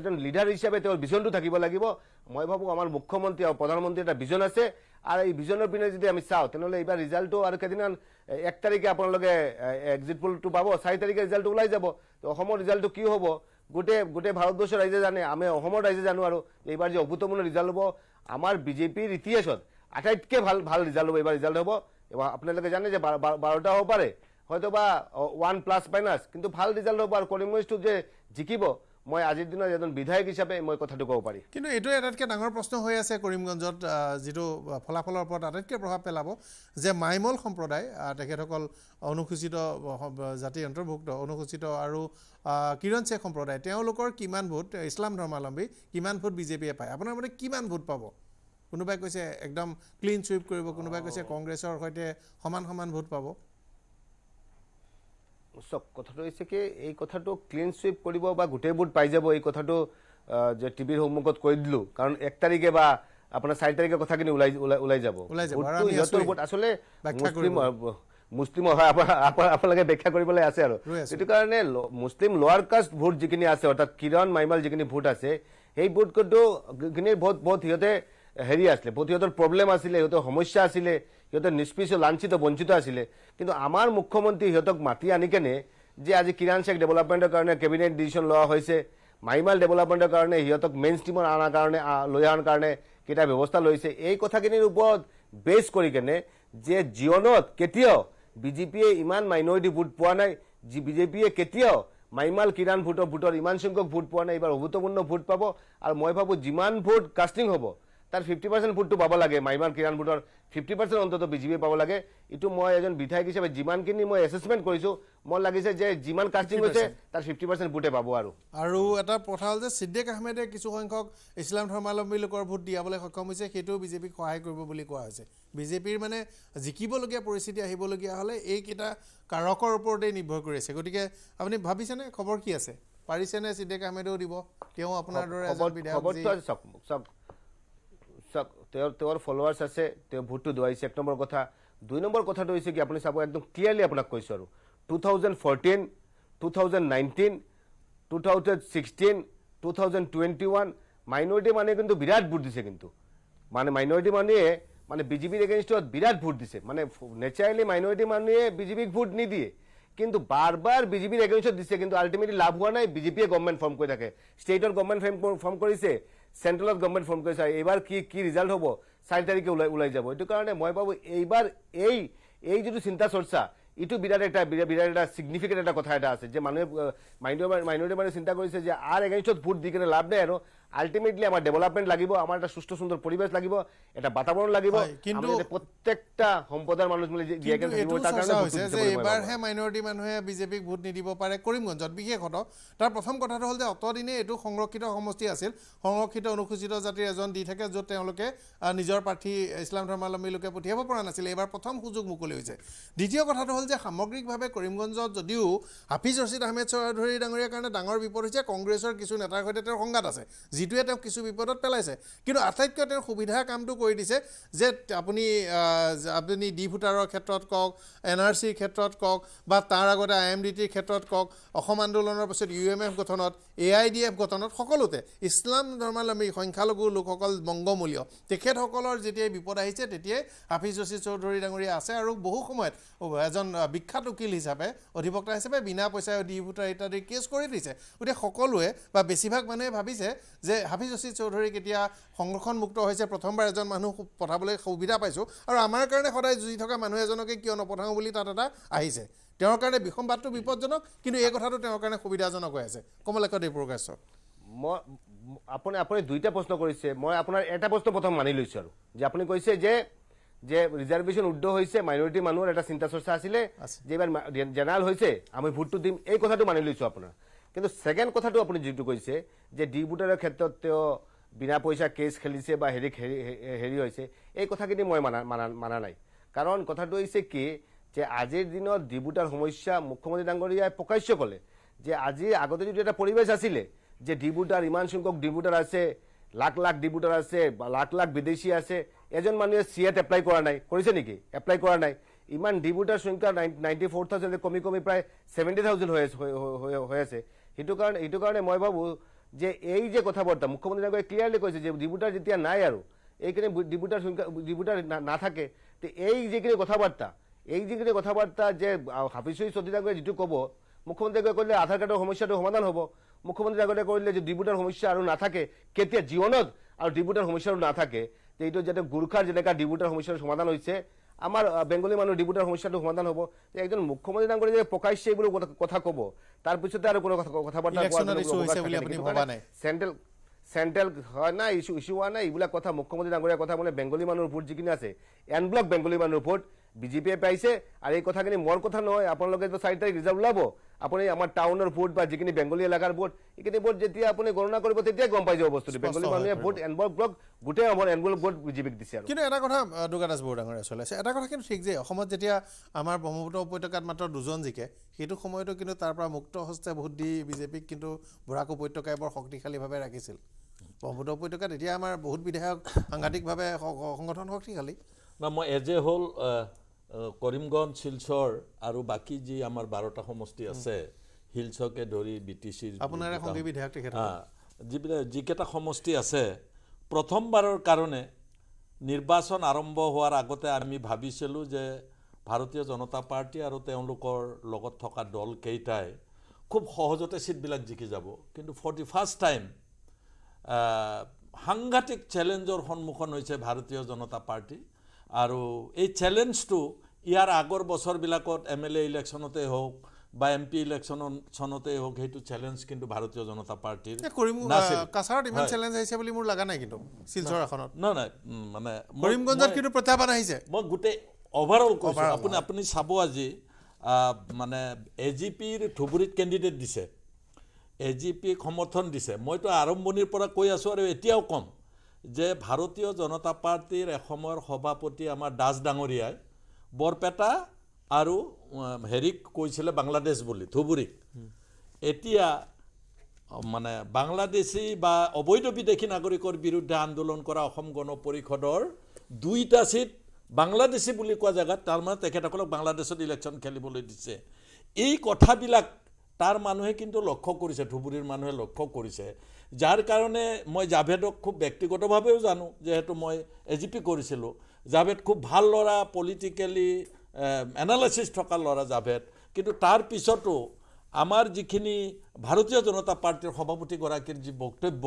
এজন লিডাৰ হিচাপে তেওঁৰ ভিজনটো থাকিব লাগিব। মই ভাবোঁ আমাৰ মুখ্যমন্ত্ৰী আৰু প্ৰধানমন্ত্ৰী এটা ভিজন আছে। আৰু এই ভিজনৰ পিনে যদি আমি চাওঁ তেনেহ'লে এইবাৰ ৰিজাল্টটো আৰু কেইদিনমান এক তাৰিখে আপোনালোকে এক্সিট পোলটো পাব চাৰি তাৰিখে ৰিজাল্টটো ওলাই যাব। তো অসমৰ ৰিজাল্টটো কি হ'ব? গোটেই গোটেই ভাৰতবৰ্ষৰ ৰাইজে জানে আমি অসমৰ ৰাইজে জানো আৰু এইবাৰ যে অভূতপূৰ্ণ ৰিজাল্ট হ'ব আমাৰ বিজেপিৰ ইতিহাসত আটাইতকৈ ভাল ভাল ৰিজাল্ট হ'ব এইবাৰ ৰিজাল্ট হ'ব। আপোনালোকে জানে যে বাৰ- বাৰ- বাৰটা হ'ব পাৰে। হয়তো বা ওৱান প্লাছ মাইনাছ কিন্তু ভাল ৰিজাল্ট হ'ব আৰু কৰিমগঞ্জটো যে জিকিব মই আজিৰ দিনত এজন বিধায়ক হিচাপে মই কথাটো ক'ব পাৰিম কিন্তু এইটোৱে আটাইতকৈ ডাঙৰ প্ৰশ্ন হৈ আছে কৰিমগঞ্জত যিটো ফলাফলৰ ওপৰত আটাইতকৈ প্ৰভাৱ পেলাব যে মাইমল সম্প্ৰদায় তেখেতসকল অনুসূচিত জাতি অন্তৰ্ভুক্ত অনুসূচিত আৰু কিৰণ শ্বেখ সম্প্ৰদায় তেওঁলোকৰ কিমান ভোট ইছলাম ধৰ্মাৱলম্বী কিমান ভোট বিজেপিয়ে পায়? আপোনাৰ মতে কিমান ভোট পাব? কোনোবাই কৈছে একদম ক্লিন চুইপ কৰিব কোনোবাই কৈছে কংগ্ৰেছৰ সৈতে সমান সমান ভোট পাব। চাওক কথাটো হৈছে কি এই কথাটো ক্লিন চুইপ কৰিব বা গোটেই ভোট পাই যাব এই কথাটো যে টিভিৰ সন্মুখত কৈ দিলোঁ। কাৰণ এক তাৰিখে বা আপোনাৰ চাৰি তাৰিখে কথাখিনি ওলাই ওলাই যাব। আচলতে মুছলিম মুছলিম হয় আপোনালোকে ব্যাখ্যা কৰিবলৈ আছে আৰু। সেইটো কাৰণে মুছলিম লোৱাৰ কাষ্ট ভোট যিখিনি আছে অৰ্থাৎ কিৰণ মাইমাল যিখিনি ভোট আছে সেই ভোট কিন্তু বহুত বহুত সিহঁতে হেৰি আছিলে বহুত সিহঁতৰ প্ৰব্লেম আছিলে সিহঁতৰ সমস্যা আছিলে। সিহঁতে নিষ্পৃষ লাঞ্ছিত বঞ্চিত আছিলে। কিন্তু আমাৰ মুখ্যমন্ত্ৰী সিহঁতক মাতি আনি কেনে যে আজি কিৰাণ শেখ ডেভেলপমেণ্টৰ কাৰণে কেবিনেট ডিচিশ্যন লোৱা হৈছে মাইমাল ডেভেলপমেণ্টৰ কাৰণে সিহঁতক মেইন ষ্ট্ৰীমত অনাৰ কাৰণে লৈ অনাৰ কাৰণে কেইটা ব্যৱস্থা লৈছে। এই কথাখিনিৰ ওপৰত বেছ কৰি কেনে যে জীৱনত কেতিয়াও বিজেপিয়ে ইমান মাইনৰিটি ভোট পোৱা নাই যি বিজেপিয়ে কেতিয়াও মাইমাল কিৰাণ ভোটৰ ভোটৰ ইমান সংখ্যক ভোট পোৱা নাই এইবাৰ অভূতপূৰ্ণ ভোট পাব। আৰু মই ভাবোঁ যিমান ভোট কাষ্টিং হ'ব তাৰ ফিফটি পাৰ্চেণ্ট ভোটটো পাব লাগে। মাইমাল কিৰাণ ভোটৰ ফিফটি পাৰ্চেণ্ট অন্তত বিজেপিয়ে পাব লাগে। এইটো মই এজন বিধায়ক হিচাপে যিমানখিনি মই এছেছমেণ্ট কৰিছোঁ মোৰ লাগিছে যে যিমান কাষ্টিং হৈছে তাৰ ফিফটি পাৰ্চেণ্ট ভোটে পাব আৰু। আৰু এটা কথা হ'ল যে ছিদ্দিক আহমেদে কিছুসংখ্যক ইছলাম ধৰ্মাৱলম্বী লোকৰ ভোট দিয়াবলৈ সক্ষম হৈছে সেইটোও বিজেপিক সহায় কৰিব বুলি কোৱা হৈছে। বিজেপিৰ মানে জিকিবলগীয়া পৰিস্থিতি আহিবলগীয়া হ'লে এইকেইটা কাৰকৰ ওপৰতেই নিৰ্ভৰ কৰি আছে। গতিকে আপুনি ভাবিছেনে? খবৰ কি আছে? পাৰিছেনে? ছিদ্দিক আহমেদেও দিব। তেওঁ আপোনাৰ দৰে এজন খবৰ- বিধায়ক খবৰটো যি- আছে তেওঁৰ তেওঁৰ ফলোৱাৰ্ছ আছে তেওঁ ভোটটো দোৱাইছে এক নম্বৰ কথা। দুই নম্বৰ কথাটো হৈছে কি আপুনি চাব একদম ক্লিয়াৰলি আপোনাক কৈছোঁ আৰু। Two thousand fourteen two thousand nineteen two thousand sixteen two thousand twenty one minority মানুহে কিন্তু বিৰাট ভোট দিছে কিন্তু। মানে মাইনৰিটি মানুহে মানে বিজেপিৰ এগেইনষ্টত বিৰাট ভোট দিছে। মানে নেচাৰেলি মাইনৰিটি মানুহে বিজেপিক ভোট নিদিয়ে। কিন্তু বাৰ বাৰ বিজেপিৰ এগেইনষ্টত দিছে কিন্তু আল্টিমেটলি লাভ হোৱা নাই বিজেপিয়ে গভৰ্ণমেণ্ট ফৰ্ম কৰি থাকে। ষ্টেটৰ গভৰ্ণমেণ্ট ফৰ্ম কৰিছে। চেণ্ট্ৰেলত গভৰ্ণমেণ্ট ফৰ্ম কৰিছে এইবাৰ কি কি ৰিজাল্ট হ'ব? চাৰি তাৰিখে ওলাই ওলাই যাব। এইটো কাৰণে মই ভাবোঁ এইবাৰ এই এই যিটো চিন্তা চৰ্চা এইটো বিৰাট এটা বিৰাট এটা ছিগনিফিকেণ্ট এটা কথা এটা আছে যে মানুহে মাইনৰিটি মানুহে চিন্তা কৰিছে যে আৰ এগেইনষ্টত ভোট দি কেনে লাভ নাই আৰু আল্টিমেটলি আমাৰ ডেভেলপমেণ্ট লাগিব আমাৰ এটা সুস্থ সুন্দৰ পৰিৱেশ লাগিব এটা বাতাবৰণ লাগিব। কিন্তু- প্ৰত্যেকটা সম্প্ৰদায়ৰ মানুহ মিলি যে- জীয়াই থাকিব তাৰ কাৰণে হৈছে এইবাৰহে। মাইনৰিটি মানুহে বিজেপিক ভোট নিদিব পাৰে কৰিমগঞ্জত বিশেষত তাৰ প্ৰথম কথাটো হ'ল যে অতদিনে এইটো সংৰক্ষিত সমষ্টি আছিল। সংৰক্ষিত অনুসূচিত জাতিৰ এজন দি থাকে য'ত তেওঁলোকে নিজৰ প্ৰাৰ্থী ইছলাম ধৰ্মাৱলম্বী লোকে পঠিয়াব পৰা নাছিলে। এইবাৰ প্ৰথম সুযোগ মুকলি হৈছে। দ্বিতীয় কথাটো হ'ল যে সামগ্ৰিকভাৱে কৰিমগঞ্জত যদিও হাফিজ ৰচিদ আহমেদ চৌধুৰী ডাঙৰীয়াৰ কাৰণে ডাঙৰ বিপদ হৈছে কংগ্ৰেছৰ কিছু নেতাৰ সৈতে তেওঁৰ সংঘাত আছে। যিটোৱে তেওঁক কিছু বিপদত পেলাইছে। কিন্তু আটাইতকৈ তেওঁৰ সুবিধা কামটো কৰি দিছে যে আপুনি আপুনি ডি ভোটাৰৰ ক্ষেত্ৰত কওক এন আৰ চিৰ ক্ষেত্ৰত কওক বা তাৰ আগতে আই এম ডি টিৰ ক্ষেত্ৰত কওক অসম আন্দোলনৰ পাছত ইউ এম এফ গঠনত এ আই ডি এফ গঠনত সকলোতে ইছলাম ধৰ্মাৱলম্বী সংখ্যালঘু লোকসকল বংগমূলীয়। তেখেতসকলৰ যেতিয়াই বিপদ আহিছে তেতিয়াই হাফিজ ৰচিদ চৌধুৰী ডাঙৰীয়া আছে আৰু বহু সময়ত এজন বিখ্যাত উকিল হিচাপে অধিবক্তা হিচাপে বিনা পইচাই ডি ভোটাৰ ইত্যাদি কেছ কৰি দিছে। গতিকে সকলোৱে বা বেছিভাগ মানুহে ভাবিছে যে হাফিজ ৰচিদ চৌধুৰী কেতিয়া সংৰক্ষণমুক্ত হৈছে প্ৰথমবাৰ এজন মানুহ পঠাবলৈ সুবিধা পাইছোঁ। আৰু আমাৰ কাৰণে সদায় যুঁজি থকা মানুহ এজনকে কিয় নপঠাওঁ বুলি তাত এটা আহিছে। তেওঁৰ কাৰণে বিষমবাদটো বিপদজনক কিন্তু এই কথাটো তেওঁৰ কাৰণে সুবিধাজনক হৈ আছে। কমলাক্ষ দেৱপ্ৰকাশক মই আপুনি আপুনি দুইটা প্ৰশ্ন কৰিছে। মই আপোনাৰ এটা প্ৰশ্ন প্ৰথম মানি লৈছোঁ আৰু। যে আপুনি কৈছে যে যে ৰিজাৰ্ভেশ্যন উৰ্ধ হৈছে মাইনৰিটি মানুহৰ এটা চিন্তা চৰ্চা আছিলে আছে। যে এইবাৰ জেনেৰেল হৈছে আমি ভোটটো দিম এই কথাটো মানি লৈছোঁ আপোনাৰ। কিন্তু ছেকেণ্ড কথাটো আপুনি যিটো কৈছে যে ডি ভোটাৰৰ ক্ষেত্ৰত তেওঁ বিনা পইচা কেছ খেলিছে বা হেৰি হেৰি হৈছে এই কথাখিনি মই মানা মানা মানা নাই। কাৰণ কথাটো হৈছে কি যে আজিৰ দিনত ডি ভোটাৰ সমস্যা মুখ্যমন্ত্ৰী ডাঙৰীয়াই প্ৰকাশ্য ক'লে যে আজি আগতে যিটো এটা পৰিৱেশ আছিলে যে ডি ভোটাৰ ইমান সংখ্যক ডি ভোটাৰ আছে লাখ লাখ ডি ভোটাৰ আছে লাখ লাখ বিদেশী আছে এজন মানুহে চি এত এপ্লাই কৰা নাই কৰিছে নেকি? এপ্লাই কৰা নাই। ইমান ডি ভোটাৰ সংখ্যা নাইণ্টি ফ'ৰ থাউজেণ্ড কমি কমি প্ৰায় ছেভেণ্টি থাউজেণ্ড হৈ আছে হৈ আছে। সেইটো কাৰণে সেইটো কাৰণে মই ভাবোঁ যে এই যে কথা বাৰ্তা মুখ্যমন্ত্ৰী ডাঙৰীয়াই ক্লিয়াৰলি কৈছে যে ডি ভোটাৰ যেতিয়া নাই আৰু এইখিনি ডি ভোটাৰ সংখ্যা ডি ভোটাৰ না- নাথাকে তে এই যিখিনি কথা বাৰ্তা এই যিখিনি কথা বাৰ্তা যে হাফিজ চৌধুৰী ডাঙৰীয়াই যিটো ক'ব মুখ্যমন্ত্ৰীয়ে কৰিলে আধাৰ কাৰ্ডৰ সমস্যাটো সমাধান হ'ব মুখ্যমন্ত্ৰী আগতে কৰিলে যে ডিবুটাৰ সমস্যা আৰু নাথাকে কেতিয়া জীৱনত আৰু ডিবুটাৰ সমস্যা আৰু নাথাকে এইটো যাতে গোৰ্খাৰ যেনেকুৱা ডিবুটাৰ সমস্যাৰ সমাধান হৈছে আমাৰ বেংগলী মানুহৰ ডিবুটাৰ সমস্যাটো সমাধান হ'ব যে একজন মুখ্যমন্ত্ৰী ডাঙৰীয়া যে প্ৰকাশ্যে এইবোৰ কথা- ক'ব তাৰপিছতে আৰু কোনো কথা বাৰ্তা? চেণ্ট্ৰেল চেণ্ট্ৰেল হয় নাই ইছ্যু ইছ্যু হোৱা নাই এইবিলাক কথা মুখ্যমন্ত্ৰী ডাঙৰীয়াৰ কথা মানে বেংগলী মানুহৰ ভোট যিখিনি আছে এন ব্লক বেংগলী মানুহৰ ভোট বিজেপিয়ে পাইছে আৰু এই কথাখিনি মোৰ কথা নহয় আপোনালোকে তো চাৰি তাৰিখ ৰিজাল্ট ওলাব আপুনি আমাৰ টাউনৰ ভোট বা যিখিনি বেংগলী এলেকাৰ ভোট এইখিনি ভোট যেতিয়া আপুনি গণনা কৰিব তেতিয়াই গম পাই যাব বস্তুটো। বেংগলী মানুহে। ভোট এন ব্লক গোটেই আমাৰ এন ব্লক ভোট বিজেপিক দিছে আৰু। কিন্তু এটা কথা আহ, দুৰ্গা দাস বৰুডাঙৰীয়া চলাইছে। এটা কথা কিন্তু ঠিক যে অসমত যেতিয়া আমাৰ ব্ৰহ্মপুত্ৰ উপত্যকাত মাত্ৰ দুজন জিকে সেইটো সময়তো কিন্তু তাৰ পৰা মুক্ত হস্তে ভোট দি বিজেপিক কিন্তু বৰাক উপত্যকাই বৰ শক্তিশালীভাৱে ৰাখিছিল। ব্ৰহ্মপুত্ৰ উপত্যকাত এতিয়া আমাৰ বহুত বিধায়ক সাংঘাতিকভাৱে সংগঠন শক্তিশালী। না মই এজ এ হ'ল কৰিমগঞ্জ শিলচৰ আৰু বাকী যি আমাৰ বাৰটা সমষ্টি আছে শিলচৰকে ধৰি বি টি চিৰ আপোনাৰে সংগী বিধায়ক। যিবিলাক যিকেইটা সমষ্টি আছে প্ৰথমবাৰৰ কাৰণে নিৰ্বাচন আৰম্ভ হোৱাৰ আগতে আমি ভাবিছিলোঁ যে ভাৰতীয় জনতা পাৰ্টী আৰু তেওঁলোকৰ লগত থকা দলকেইটাই খুব সহজতে ছিটবিলাক জিকি যাব। কিন্তু ফৰ দি ফাৰ্ষ্ট টাইম সাংঘাতিক চেলেঞ্জৰ সন্মুখীন হৈছে ভাৰতীয় জনতা পাৰ্টী। আৰু এই চেলেঞ্জটো ইয়াৰ আগৰ বছৰবিলাকত এম এল এ ইলেকশ্যনতে হওক বা এম পি ইলেকশ্যনতেই হওক সেইটো চেলেঞ্জ কিন্তু ভাৰতীয় জনতা পাৰ্টীৰ কাছাৰত ইমান। চেলেঞ্জ আহিছে বুলি মোৰ লগা নাই কিন্তু শিলচৰ আসনত নহয় নহয় উম, মানে কৰিমগঞ্জত কিন্তু প্ৰত্যাহ্বান আহিছে। মই গোটেই অভাৰঅল কৈছোঁ। আপুনি আপুনি চাব আজি মানে এ জি পিৰ ধুবুৰীত কেণ্ডিডেট দিছে। এ জি পিক সমৰ্থন দিছে। মইতো আৰম্ভণিৰ পৰা কৈ আছোঁ আৰু এতিয়াও ক'ম। যে ভাৰতীয় জনতা পাৰ্টীৰ এসময়ৰ সভাপতি আমাৰ দাস ডাঙৰীয়াই বৰপেটা আৰু হেৰিক কৈছিলে বাংলাদেশ বুলি ধুবুৰীক। এতিয়া মানে বাংলাদেশী বা অবৈধ বিদেশী নাগৰিকৰ বিৰুদ্ধে আন্দোলন কৰা অসম গণ পৰিষদৰ দুইটা ছিট বাংলাদেশী বুলি কোৱা জেগাত তাৰমানে তেখেতসকলক বাংলাদেশত ইলেকশ্যন খেলিবলৈ দিছে। এই কথাবিলাক তাৰ মানুহে কিন্তু লক্ষ্য কৰিছে ধুবুৰীৰ মানুহে লক্ষ্য কৰিছে। যাৰ কাৰণে মই জাভেদক খুব ব্যক্তিগতভাৱেও জানো যিহেতু মই এ জি পি কৰিছিলোঁ। জাভেদ খুব ভাল ল'ৰা পলিটিকেলি এনালাইচিছ থকা ল'ৰা জাভেদ। কিন্তু তাৰ পিছতো আমাৰ যিখিনি ভাৰতীয় জনতা পাৰ্টীৰ সভাপতিগৰাকীৰ যি বক্তব্য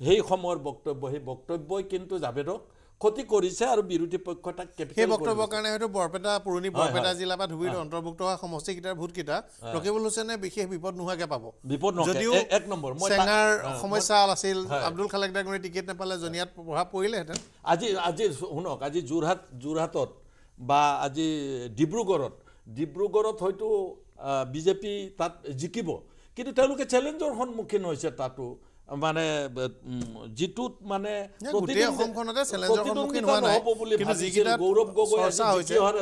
সেই সময়ৰ বক্তব্য সেই বক্তব্যই কিন্তু জাভেদক ক্ষতি কৰিছে আৰু বিৰোধী পক্ষ তাক সেই বক্তব্যৰ কৰি কাৰণে হয়তো বৰপেটা পুৰণি বৰপেটা। জিলা বা ধুবুৰীত অন্তৰ্ভুক্ত হোৱা সমষ্টিকেইটাৰ ভোটকেইটা ৰকিবুল হুছেইনে বিশেষ বিপদ নোহোৱাকৈ পাব বিপদ। যদিও এক নম্বৰ, চেঙাৰ সমস্যা আছিল। আব্দুল খালেক ডাঙৰী টিকেট নাপালে জনিয়াত প্ৰভাৱ পৰিলেহেঁতেন আজি আজি শুনক আজি যোৰহাট যোৰহাটত বা আজি ডিব্ৰুগড়ত ডিব্ৰুগড়ত হয়তো বিজেপি তাত জিকিব কিন্তু তেওঁলোকে চেলেঞ্জৰ সন্মুখীন হৈছে তাতো মানে যিটোত মানে গৌৰৱ গগৈ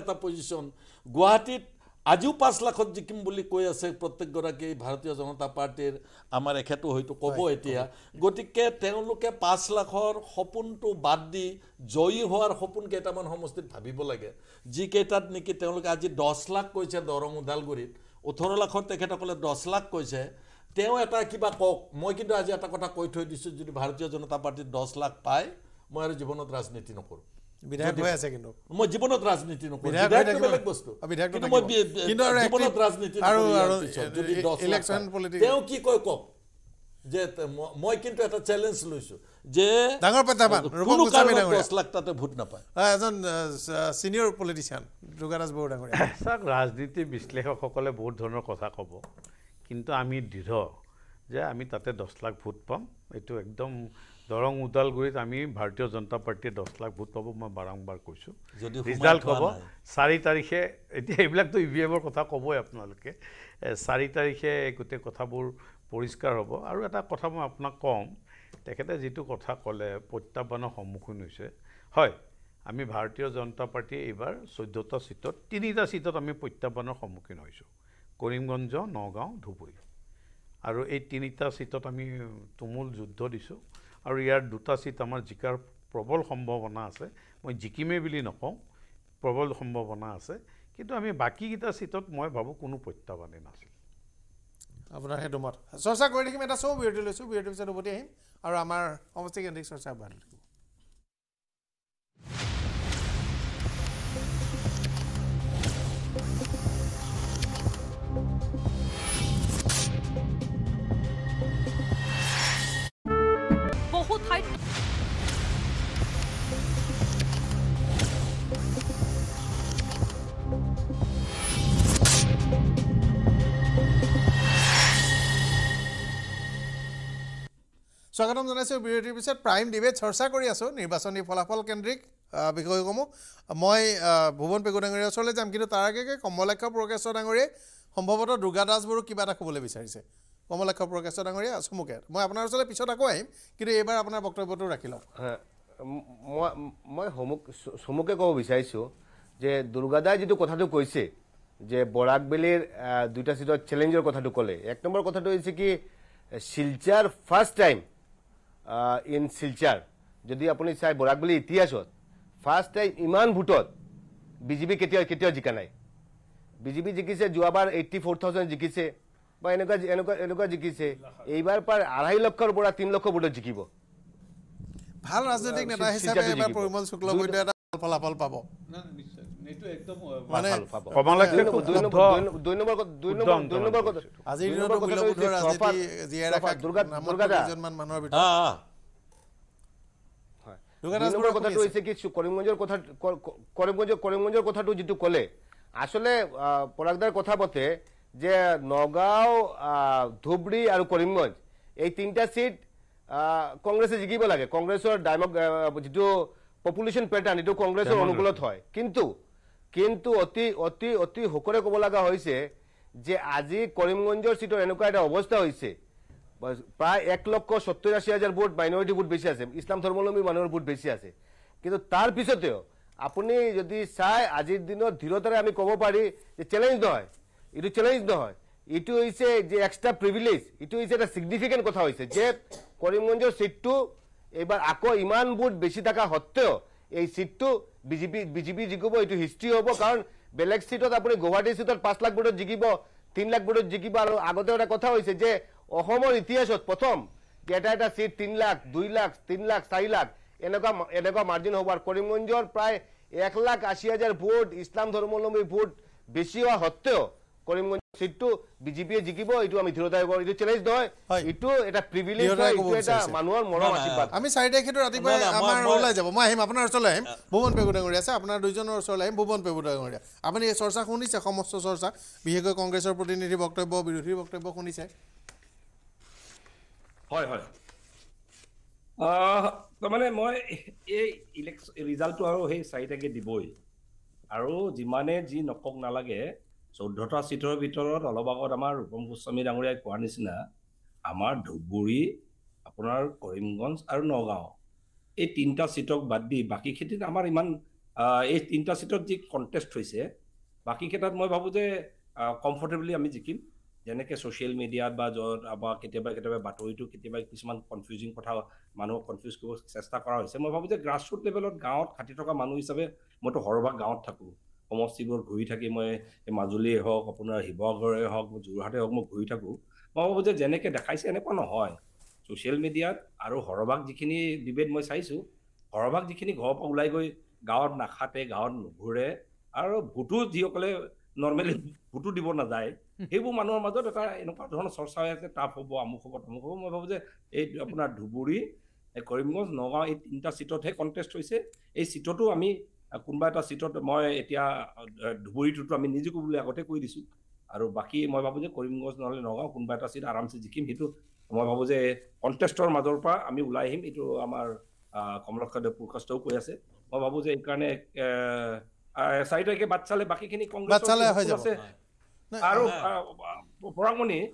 এটা পজিশ্যন গুৱাহাটীত আজিও পাঁচ লাখত জিকিম বুলি কৈ আছে প্ৰত্যেকগৰাকী ভাৰতীয় জনতা পাৰ্টীৰ। আমাৰ এখেতো হয়তো ক'ব এতিয়া। গতিকে তেওঁলোকে পাঁচ লাখৰ সপোনটো বাদ দি জয়ী হোৱাৰ সপোন কেইটামান সমষ্টিত ভাবিব লাগে। যিকেইটাত নেকি তেওঁলোকে আজি দহ লাখ কৈছে দৰং ওদালগুৰিত। ওঠৰ লাখৰ তেখেতসকলে দহ লাখ কৈছে। তেওঁ এটা কিবা কওক। মই কিন্তু আজি এটা কথা কৈ থৈ দিছোঁ যদি ভাৰতীয় জনতা পাৰ্টীত দহ লাখ পায় মই আৰু জীৱনত ৰাজনীতি নকৰোঁ। বিধায়ক হৈ আছে কিন্তু। মই জীৱনত ৰাজনীতি নকৰোঁ। বিধায়ক হৈ বিধায়কটো থাকিব। বেলেগ বস্তু। অ, বিধায়কটো কিন্তু মই থাকিব। বি- বি- কিন্তু আৰু জীৱনত active- ৰাজনীতি আৰু- নকৰোঁ ইয়াৰ আৰু পিছত, যদি এ- 10 লাখ election পায়। politics- তেওঁ কি কয় কওক? যে তে- ম- মই কিন্তু এটা চেলেঞ্জ লৈছোঁ যে ডাঙৰ প্ৰত্যাহ্বান, কোনো কাৰণত। দহ লাখ তাতে ভোট নাপায়। এজন ছিনিয়ৰ পলিটিচিয়ান দুৰ্গাদাস বড়ো ডাঙৰীয়া। চাওক ৰাজনীতি বিশ্লেষকসকলে বহুত ধৰণৰ কথা ক'ব। কিন্তু আমি দৃঢ় যে আমি তাতে দহ লাখ ভোট পাম। এইটো একদম দৰং ওদালগুৰিত আমি ভাৰতীয় জনতা পাৰ্টীয়ে দহ লাখ ভোট পাব মই বাৰম্বাৰ কৈছোঁ। যদি ৰিজাল্ট ক'ব। চাৰি তাৰিখে এতিয়া এইবিলাকতো ই ভি এমৰ কথা ক'বই আপোনালোকে। চাৰি তাৰিখে গোটেই কথাবোৰ পৰিষ্কাৰ হ'ব। আৰু এটা কথা মই আপোনাক ক'ম তেখেতে যিটো কথা ক'লে প্ৰত্যাহ্বানৰ সন্মুখীন হৈছে। হয় আমি ভাৰতীয় জনতা পাৰ্টীয়ে এইবাৰ চৈধ্যটা ছিটত তিনিটা ছিটত আমি প্ৰত্যাহ্বানৰ সন্মুখীন হৈছোঁ। কৰিমগঞ্জ নগাঁও ধুবুৰী। আৰু এই তিনিটা ছিটত আমি তুমুল যুদ্ধ দিছোঁ। আৰু ইয়াৰ দুটা ছিট আমাৰ জিকাৰ প্ৰবল সম্ভাৱনা আছে। মই জিকিমেই বুলি নকওঁ প্ৰবল সম্ভাৱনা আছে। কিন্তু আমি বাকীকেইটা ছিটত মই ভাবোঁ কোনো প্ৰত্যাহ্বানেই নাছিল। আপোনাৰ সেইটো মত। চৰ্চা কৰি থাকিম এটা চৌ বিৰতি লৈছোঁ বিৰতিৰ পিছত উভতি আহিম। আৰু আমাৰ সমষ্টি কেন্দ্ৰিক চৰ্চা অব্যাহত থাকিব স্বাগতম জনাইছোঁ বিৰতিৰ পিছত প্ৰাইম ডিবেট চৰ্চা কৰি আছোঁ নিৰ্বাচনী ফলাফল কেন্দ্ৰিক বিষয়সমূহ। মই ভুৱন পেগু ডাঙৰীয়াৰ ওচৰলৈ যাম কিন্তু তাৰ আগে কমলাক্ষ প্ৰকেশ্বৰ ডাঙৰীয়াই সম্ভৱতঃ দুৰ্গা দাস বড়োক কিবা এটা ক'বলৈ বিচাৰিছে। কমলাক্ষ প্ৰকেশ্বৰ ডাঙৰীয়া চমুকে মই আপোনাৰ ওচৰলৈ পিছত আকৌ আহিম কিন্তু এইবাৰ আপোনাৰ বক্তব্যটো ৰাখি লওক মই মই সমুক চমুকে ক'ব বিচাৰিছোঁ যে দুৰ্গাদাই যিটো কথাটো কৈছে যে বৰাকবেলিৰ দুটা ছিটত চেলেঞ্জৰ কথাটো ক'লে এক নম্বৰ কথাটো হৈছে কি Silchar first time in Silchar যদি আপুনি চাই বৰাকবেলি ইতিহাসত ফাৰ্ষ্ট টাইম ইমান ভোটত বিজেপি কেতিয়াও কেতিয়াও জিকা নাই। বিজেপি জিকিছে যোৱাবাৰ এইট্টি ফ'ৰ থাউজেণ্ড জিকিছে বা এনেকুৱা এনেকুৱা এনেকুৱা জিকিছে। এইবাৰ প্ৰায় আঢ়াই লক্ষৰ পৰা তিনি লক্ষ ভোটত জিকিব। ভাল ৰাজনৈতিক নেতা হিচাপে। পৰিমল শুক্লবৈদ্যই এটা ভাল ফলাফল পাব। নম্বৰ কথাটো হৈছে কি কৰিমগঞ্জৰ কথা কৰিমগঞ্জৰ কৰিমগঞ্জৰ যিটো ক'লে আচলতে আহ, পৰাগদাৰ কথা মতে যে নগাঁও ধুবুৰী আৰু কৰিমগঞ্জ এই তিনিটা চিট আহ, কংগ্ৰেছে জিকিব লাগে। কংগ্ৰেছৰ ডাইমক আহ, যিটো পপুলেশ্যন পেটাৰ্ণ এইটো কংগ্ৰেছৰ অনুকূলত হয়। কিন্তু কিন্তু অতি অতি অতি সুখৰে ক'ব লগা হৈছে যে আজি কৰিমগঞ্জৰ চিটৰ এনেকুৱা এটা অৱস্থা হৈছে। প্ৰায় এক লক্ষ সত্তৰ আশী হাজাৰ ভোট মাইনৰিটি ভোট বেছি আছে। ইছলাম ধৰ্মাৱলম্বী মানুহৰ ভোট বেছি আছে। কিন্তু তাৰ পিছতেও আপুনি যদি চাই আজিৰ দিনত ধীৰতাৰে আমি ক'ব পাৰি যে চেলেঞ্জ নহয়। এইটো চেলেঞ্জ নহয়। এইটো হৈছে যে এক্সট্ৰা প্ৰিভিলেজ এইটো হৈছে এটা ছিগনিফিকেণ্ট কথা হৈছে যে কৰিমগঞ্জৰ চিটটো এইবাৰ আকৌ ইমান ভোট বেছি থকা সত্ত্বেও এই চিটটো বিজেপি বিজেপি জিকিব এইটো হিষ্ট্ৰী হ'ব কাৰণ বেলেগ চিটত আপুনি গুৱাহাটী চিটত পাঁচ লাখ ভোটত জিকিব তিনি লাখ ভোটত জিকিব আৰু আগতে এটা কথা হৈছে যে অসমৰ ইতিহাসত প্ৰথম যে এটা চিট তিনি লাখ দুই লাখ তিনি লাখ চাৰি লাখ এনেকুৱা এনেকুৱা মাৰ্জিন হ'ব। আৰু কৰিমগঞ্জৰ প্ৰায় এক লাখ আশী হাজাৰ ভোট ইছলাম ধৰ্মাৱলম্বী ভোট বেছি হোৱা সত্ত্বেও কৰিমগঞ্জ চিটটো বিজেপিয়ে জিকিব এইটো আমি ধীৰতা আয়োগৰ এইটো চেলেঞ্জ নহয়। এইটো এটা প্ৰিভিলেজ ধীৰতাই হয় ক'ব এইটো এটা বিচাৰিছে। মানুহৰ মৰম আশীৰ্বাদ। আমি চাৰি তাৰিখেতো ৰাতিপুৱা আমাৰ ওলাই যাব। মই আহিম আপোনাৰ ওচৰলৈ আহিম। ভুৱন পেগু ডাঙৰীয়া আছে আপোনাৰ দুইজনৰ ওচৰলৈ আহিম ভুৱন পেগু ডাঙৰীয়া আপুনি এই চৰ্চা শুনিছে সমস্ত চৰ্চা? বিশেষকৈ কংগ্ৰেছৰ প্ৰতিনিধি বক্তব্য বিৰোধীৰ বক্তব্য শুনিছে। হয় হয়। তাৰমানে মই এই ইলেকশ্যন ৰিজাল্টটো আৰু সেই চাৰিটাকে দিবই। আৰু যিমানে যি নকওক নালাগে চৈধ্যটা চিটৰ ভিতৰত অলপ আগত আমাৰ ৰূপম গোস্বামী ডাঙৰীয়াই কোৱাৰ নিচিনা আমাৰ ধুবুৰী আপোনাৰ কৰিমগঞ্জ আৰু নগাঁও। এই তিনিটা চিটক বাদ দি বাকী খেতিত আমাৰ ইমান এই তিনিটা চিটত যি কণ্টেষ্ট হৈছে বাকী কেইটাত মই ভাবোঁ যে কমফৰ্টেবলি আমি জিকিম। যেনেকৈ ছ'চিয়েল মিডিয়াত বা য'ত বা কেতিয়াবা কেতিয়াবা বাতৰিটো কেতিয়াবা কিছুমান কনফিউজিং কথা মানুহক কনফিউজ কৰিব চেষ্টা কৰা হৈছে। মই ভাবোঁ যে গ্ৰাছৰুট লেভেলত গাঁৱত খাটি থকা মানুহ হিচাপে মইতো সৰহভাগ গাঁৱত থাকোঁ। সমষ্টিবোৰ ঘূৰি থাকি মই মাজুলীয়ে হওক আপোনাৰ শিৱসাগৰে হওক যোৰহাটে হওক মই ঘূৰি থাকোঁ। মই ভাবোঁ যে যেনেকৈ দেখাইছে এনেকুৱা নহয়। ছ'চিয়েল মিডিয়াত আৰু সৰহভাগ যিখিনি ডিবেট মই চাইছোঁ সৰহভাগ যিখিনি ঘৰৰ পৰা ওলাই গৈ গাঁৱত নাখাতে গাঁৱত নুঘূৰে আৰু ভোটো যিসকলে নৰ্মেলি ভোটো দিব নাযায় সেইবোৰ মানুহৰ মাজত এটা এনেকুৱা ধৰণৰ চৰ্চা হৈ আছে টাফ হ'ব আমুক হ'ব তামুক হ'ব মই ভাবোঁ যে এই আপোনাৰ ধুবুৰী কৰিমগঞ্জ নগাঁও এই তিনিটা চিটতহে কণ্টেষ্ট হৈছে। এই চিটতো আমি কোনোবা এটা চিটত মই এতিয়া ধুবুৰীটোতো আমি নিজিকো বুলি আগতে কৈ দিছোঁ। আৰু বাকী মই ভাবোঁ যে কৰিমগঞ্জ নহ'লে নগাঁও কোনোবা এটা চিট আৰামছে জিকিম সেইটো। মই ভাবোঁ যে কণ্টেষ্টৰ মাজৰ পৰা আমি ওলাই আহিম এইটো আমাৰ কমলক্ষদেৱ পুৰকাষ্ঠও কৈ আছে। মই ভাবোঁ যে এইকাৰণে চাৰি তাৰিখে বাট চালে বাকীখিনি যাব। আছে। আৰু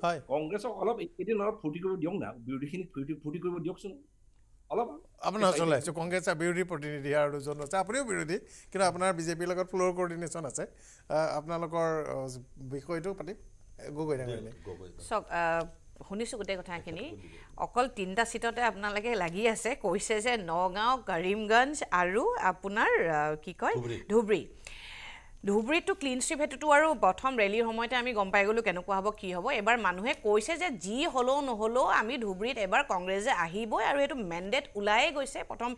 হয়। কংগ্ৰেছক অলপ এদিন অলপ ফূৰ্তি কৰিব দিয়ক না। বিৰোধীখিনিক ফূৰ্তি ফূৰ্তি কৰিব দিয়কচোন। অলপ আপোনাৰ ওচৰলৈ আহিছোঁ কংগ্ৰেছ বিৰোধী প্ৰতিনিধি আৰু দুজন আছে। আপুনিও বিৰোধী কিন্তু আপোনাৰ বিজেপিৰ লগত ফ্ল'ৰ কৰ্ডিনেশ্যন আছে। আপোনালোকৰ বিষয়টো পাতিম গগৈ ডাঙৰীয়ালৈ চাওক শুনিছোঁ গোটেই কথাখিনি। অকল তিনিটা চিটতে আপোনালোকে লাগি আছে কৈছে যে নগাঁও কৰিমগঞ্জ আৰু আপোনাৰ কি কয় ধুবুৰী। ধুবুৰীতটো ক্লিন শ্বিপ সেইটোতো আৰু প্ৰথম ৰেলীৰ সময়তে আমি গম পাই গ'লোঁ কেনেকুৱা হ'ব কি হ'ব। এবাৰ মানুহে কৈছে যে যি হ'লেও নহ'লেও আমি ধুবুৰীত এবাৰ কংগ্ৰেছে আহিবই আৰু সেইটো মেণ্ডেট ওলায়ে গৈছে। প্ৰথম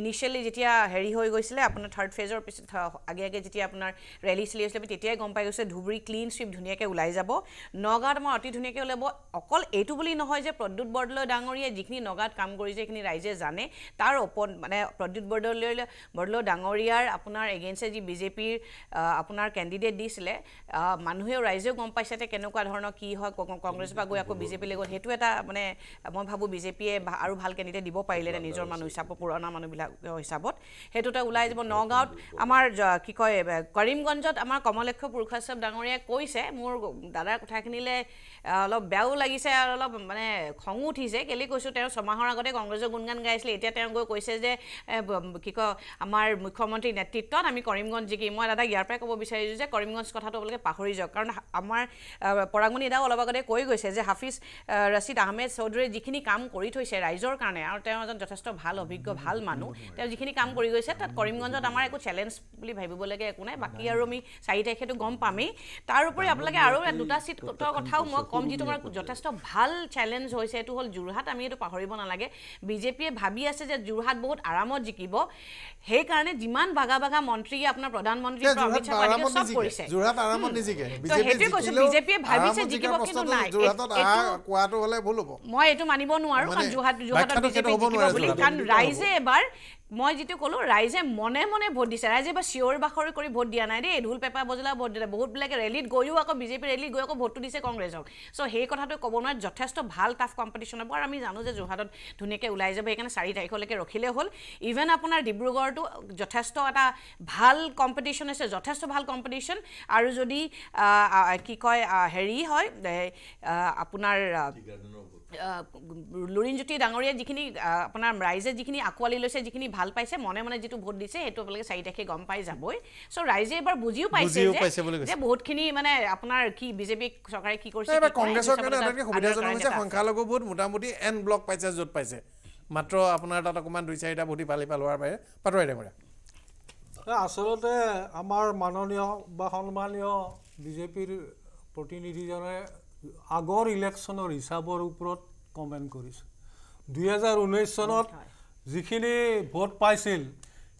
ইনিচিয়েলি যেতিয়া হেৰি হৈ গৈছিলে আপোনাৰ থাৰ্ড ফেজৰ পিছত আগে আগে যেতিয়া আপোনাৰ ৰেলী চলি আছিলে আমি তেতিয়াই গম পাই গৈছে ধুবুৰী ক্লিন শ্বিপ ধুনীয়াকৈ ওলাই যাব। নগাঁৱত আমাৰ অতি ধুনীয়াকৈ ওলাব অকল এইটো বুলি নহয় যে প্ৰদ্যুৎ বৰদলৈ ডাঙৰীয়াই যিখিনি নগাঁৱত কাম কৰিছে সেইখিনি ৰাইজে জানে। তাৰ ওপৰত মানে প্ৰদ্যুৎ বৰদলৈ বৰদলৈ ডাঙৰীয়াৰ আপোনাৰ এগেইনষ্টে যি বিজেপিৰ আপোনাৰ কেণ্ডিডেট দিছিলে মানুহেও ৰাইজেও গম পাইছে যে কেনেকুৱা ধৰণৰ কি হয় কংগ্ৰেছৰ পৰা গৈ আকৌ বিজেপিলৈ গ'ল। সেইটো এটা মানে মই ভাবোঁ বিজেপিয়ে আৰু ভাল কেণ্ডিডেট দিব পাৰিলে নিজৰ মানুহ হিচাপত পুৰণা মানুহবিলাকৰ হিচাপত। সেইটোতে ওলাই যাব নগাঁৱত আমাৰ কি কয় কৰিমগঞ্জত আমাৰ কমলেক্ষ পুৰুষোত্তৱ ডাঙৰীয়াই কৈছে মোৰ দাদাৰ কথাখিনিলে অলপ বেয়াও লাগিছে আৰু অলপ মানে খঙো উঠিছে। কেলৈ কৈছোঁ তেওঁ ছমাহৰ আগতে কংগ্ৰেছৰ গুণগান গাইছিলে। এতিয়া তেওঁ গৈ কৈছে যে কি কয় আমাৰ মুখ্যমন্ত্ৰীৰ নেতৃত্বত আমি কৰিমগঞ্জ জিকিম মই দাদাক ইয়াৰ পৰাই ক'ব বিচাৰিছোঁ যে কৰিমগঞ্জ কথাটো আপোনালোকে পাহৰি যাওক। কাৰণ আমাৰ পৰাগমণি দাও অলপ আগতে কৈ গৈছে যে হাফিজ ৰচিদ আহমেদ চৌধুৰীয়ে যিখিনি কাম কৰি থৈছে ৰাইজৰ কাৰণে আৰু তেওঁ এজন যথেষ্ট ভাল অভিজ্ঞ ভাল মানুহ। তেওঁ যিখিনি কাম কৰি গৈছে তাত কৰিমগঞ্জত আমাৰ একো চেলেঞ্জ বুলি ভাবিবলগীয়া একো নাই। বাকী আৰু আমি চাৰি তাৰিখেতো গম পামেই। তাৰ উপৰি আপোনালোকে আৰু দুটা চিটৰ কথাও মই ক'ম যিটো আমাৰ যথেষ্ট ভাল চেলেঞ্জ হৈছে এইটো হ'ল যোৰহাট। আমি এইটো পাহৰিব নালাগে। বিজেপিয়ে ভাবি আছে যে যোৰহাট বহুত আৰামত জিকিব। সেইকাৰণে যিমান বাগা বাগা মন্ত্ৰী আপোনাৰ প্ৰধানমন্ত্ৰীৰ পৰা অমিত শ্বাহ চব কৰিছে যোৰহাট আৰামত নিজিকে সেইটোৱে কৈছোঁ, বিজেপিয়ে ভাবিছে জিকিব, কিন্তু নাই। যোৰহাটত এইটো- আহা কোৱাটো হ'লে ভুল হ'ব মই এইটো মানিব নোৱাৰো কাৰণ যোৰহাট যোৰহাটত বিজেপি জিকিব নোৱাৰে বুলি। কাৰণ ৰাইজে এবাৰ মই যিটো ক'লোঁ ৰাইজে মনে মনে ভোট দিছে। ৰাইজে এবাৰ চিঞৰ বাখৰি কৰি ভোট দিয়া নাই দেই। ঢোল পেপা বজলা ভোট দিলে। বহুতবিলাকে ৰেলীত গৈও আকৌ বিজেপি ৰেলীত গৈ আকৌ ভোটটো দিছে কংগ্ৰেছক। চ' সেই কথাটো ক'ব নোৱাৰে। যথেষ্ট ভাল টাফ কম্পিটিশ্যন হ'ব। আৰু আমি জানো যে যোৰহাটত ধুনীয়াকৈ ওলাই যাব। সেইকাৰণে চাৰি তাৰিখলৈকে ৰখিলে হ'ল। ইভেন আপোনাৰ ডিব্ৰুগড়তো যথেষ্ট এটা ভাল কম্পিটিশ্যন হৈছে যথেষ্ট ভাল কম্পিটিশ্যন আৰু যদি কি কয় হেৰি হয় আপোনাৰ লুৰিণজ্যোতি ডাঙৰীয়াই যিখিনি আপোনাৰ ৰাইজে যিখিনি আঁকোৱালি লৈছে যিখিনি ভাল পাইছে মনে মনে যিটো ভোট দিছে সেইটো আপোনালোকে চাৰি তাৰিখে গম পাই যাবই। চ' ৰাইজে এবাৰ বুজিও পাইছে যে- বহুতখিনি মানে আপোনাৰ কি বিজেপি চৰকাৰে কি কৰিছে কংগ্ৰেছৰ কাৰণে আটাইতকৈ সুবিধাজনক হৈছে। সংখ্যালঘু ভোট মোটামুটি এন ব্লক পাইছে য'ত পাইছে। মাত্ৰ আপোনাৰ তাত অকণমান দুই চাৰিটা ভোট সিফাল হোৱাৰ বাহিৰে পাতৰাই ডাঙৰীয়া আচলতে আমাৰ মাননীয় বা সন্মানীয় বিজেপিৰ প্ৰতিনিধিজনে আগৰ ইলেকশ্যনৰ হিচাপৰ ওপৰত কমেণ্ট কৰিছে। দুহেজাৰ ঊনৈছ চনত যিখিনি ভোট পাইছিল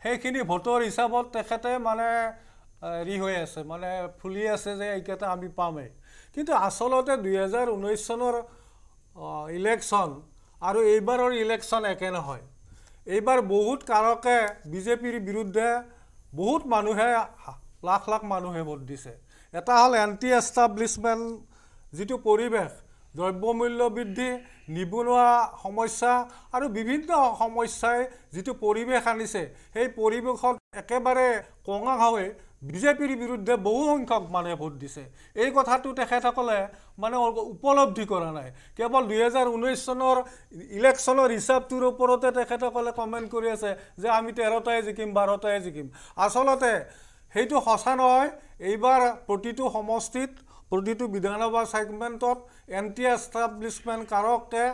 সেইখিনি ভোটৰ হিচাপত তেখেতে মানে হেৰি হৈ আছে মানে ফুলি আছে যে এইকেইটা আমি পামেই। কিন্তু আচলতে দুহেজাৰ ঊনৈছ চনৰ ইলেকশ্যন আৰু এইবাৰৰ ইলেকশ্যন একে নহয়। এইবাৰ বহুত কাৰকে বিজেপিৰ বিৰুদ্ধে বহুত মানুহে লাখ লাখ মানুহে ভোট দিছে। এটা হ'ল এণ্টি এষ্টাব্লিছমেণ্ট যিটো পৰিৱেশ দ্ৰব্যমূল্য বৃদ্ধি নিবনুৱা সমস্যা আৰু বিভিন্ন সমস্যাই যিটো পৰিৱেশ আনিছে সেই পৰিৱেশত একেবাৰে কঙা হৈ বিজেপিৰ বিৰুদ্ধে বহু সংখ্যক মানুহে ভোট দিছে। এই কথাটো তেখেতসকলে মানে উপলব্ধি কৰা নাই। কেৱল দুহেজাৰ ঊনৈছ চনৰ ইলেকশ্যনৰ হিচাপটোৰ ওপৰতে তেখেতসকলে কমেণ্ট কৰি আছে যে আমি তেৰটাই জিকিম বাৰটাই জিকিম। আচলতে সেইটো সঁচা নহয়। এইবাৰ প্ৰতিটো সমষ্টিত প্ৰতিটো বিধানসভা ছেগমেণ্টত এণ্টি এষ্টাব্লিছমেণ্ট কাৰকে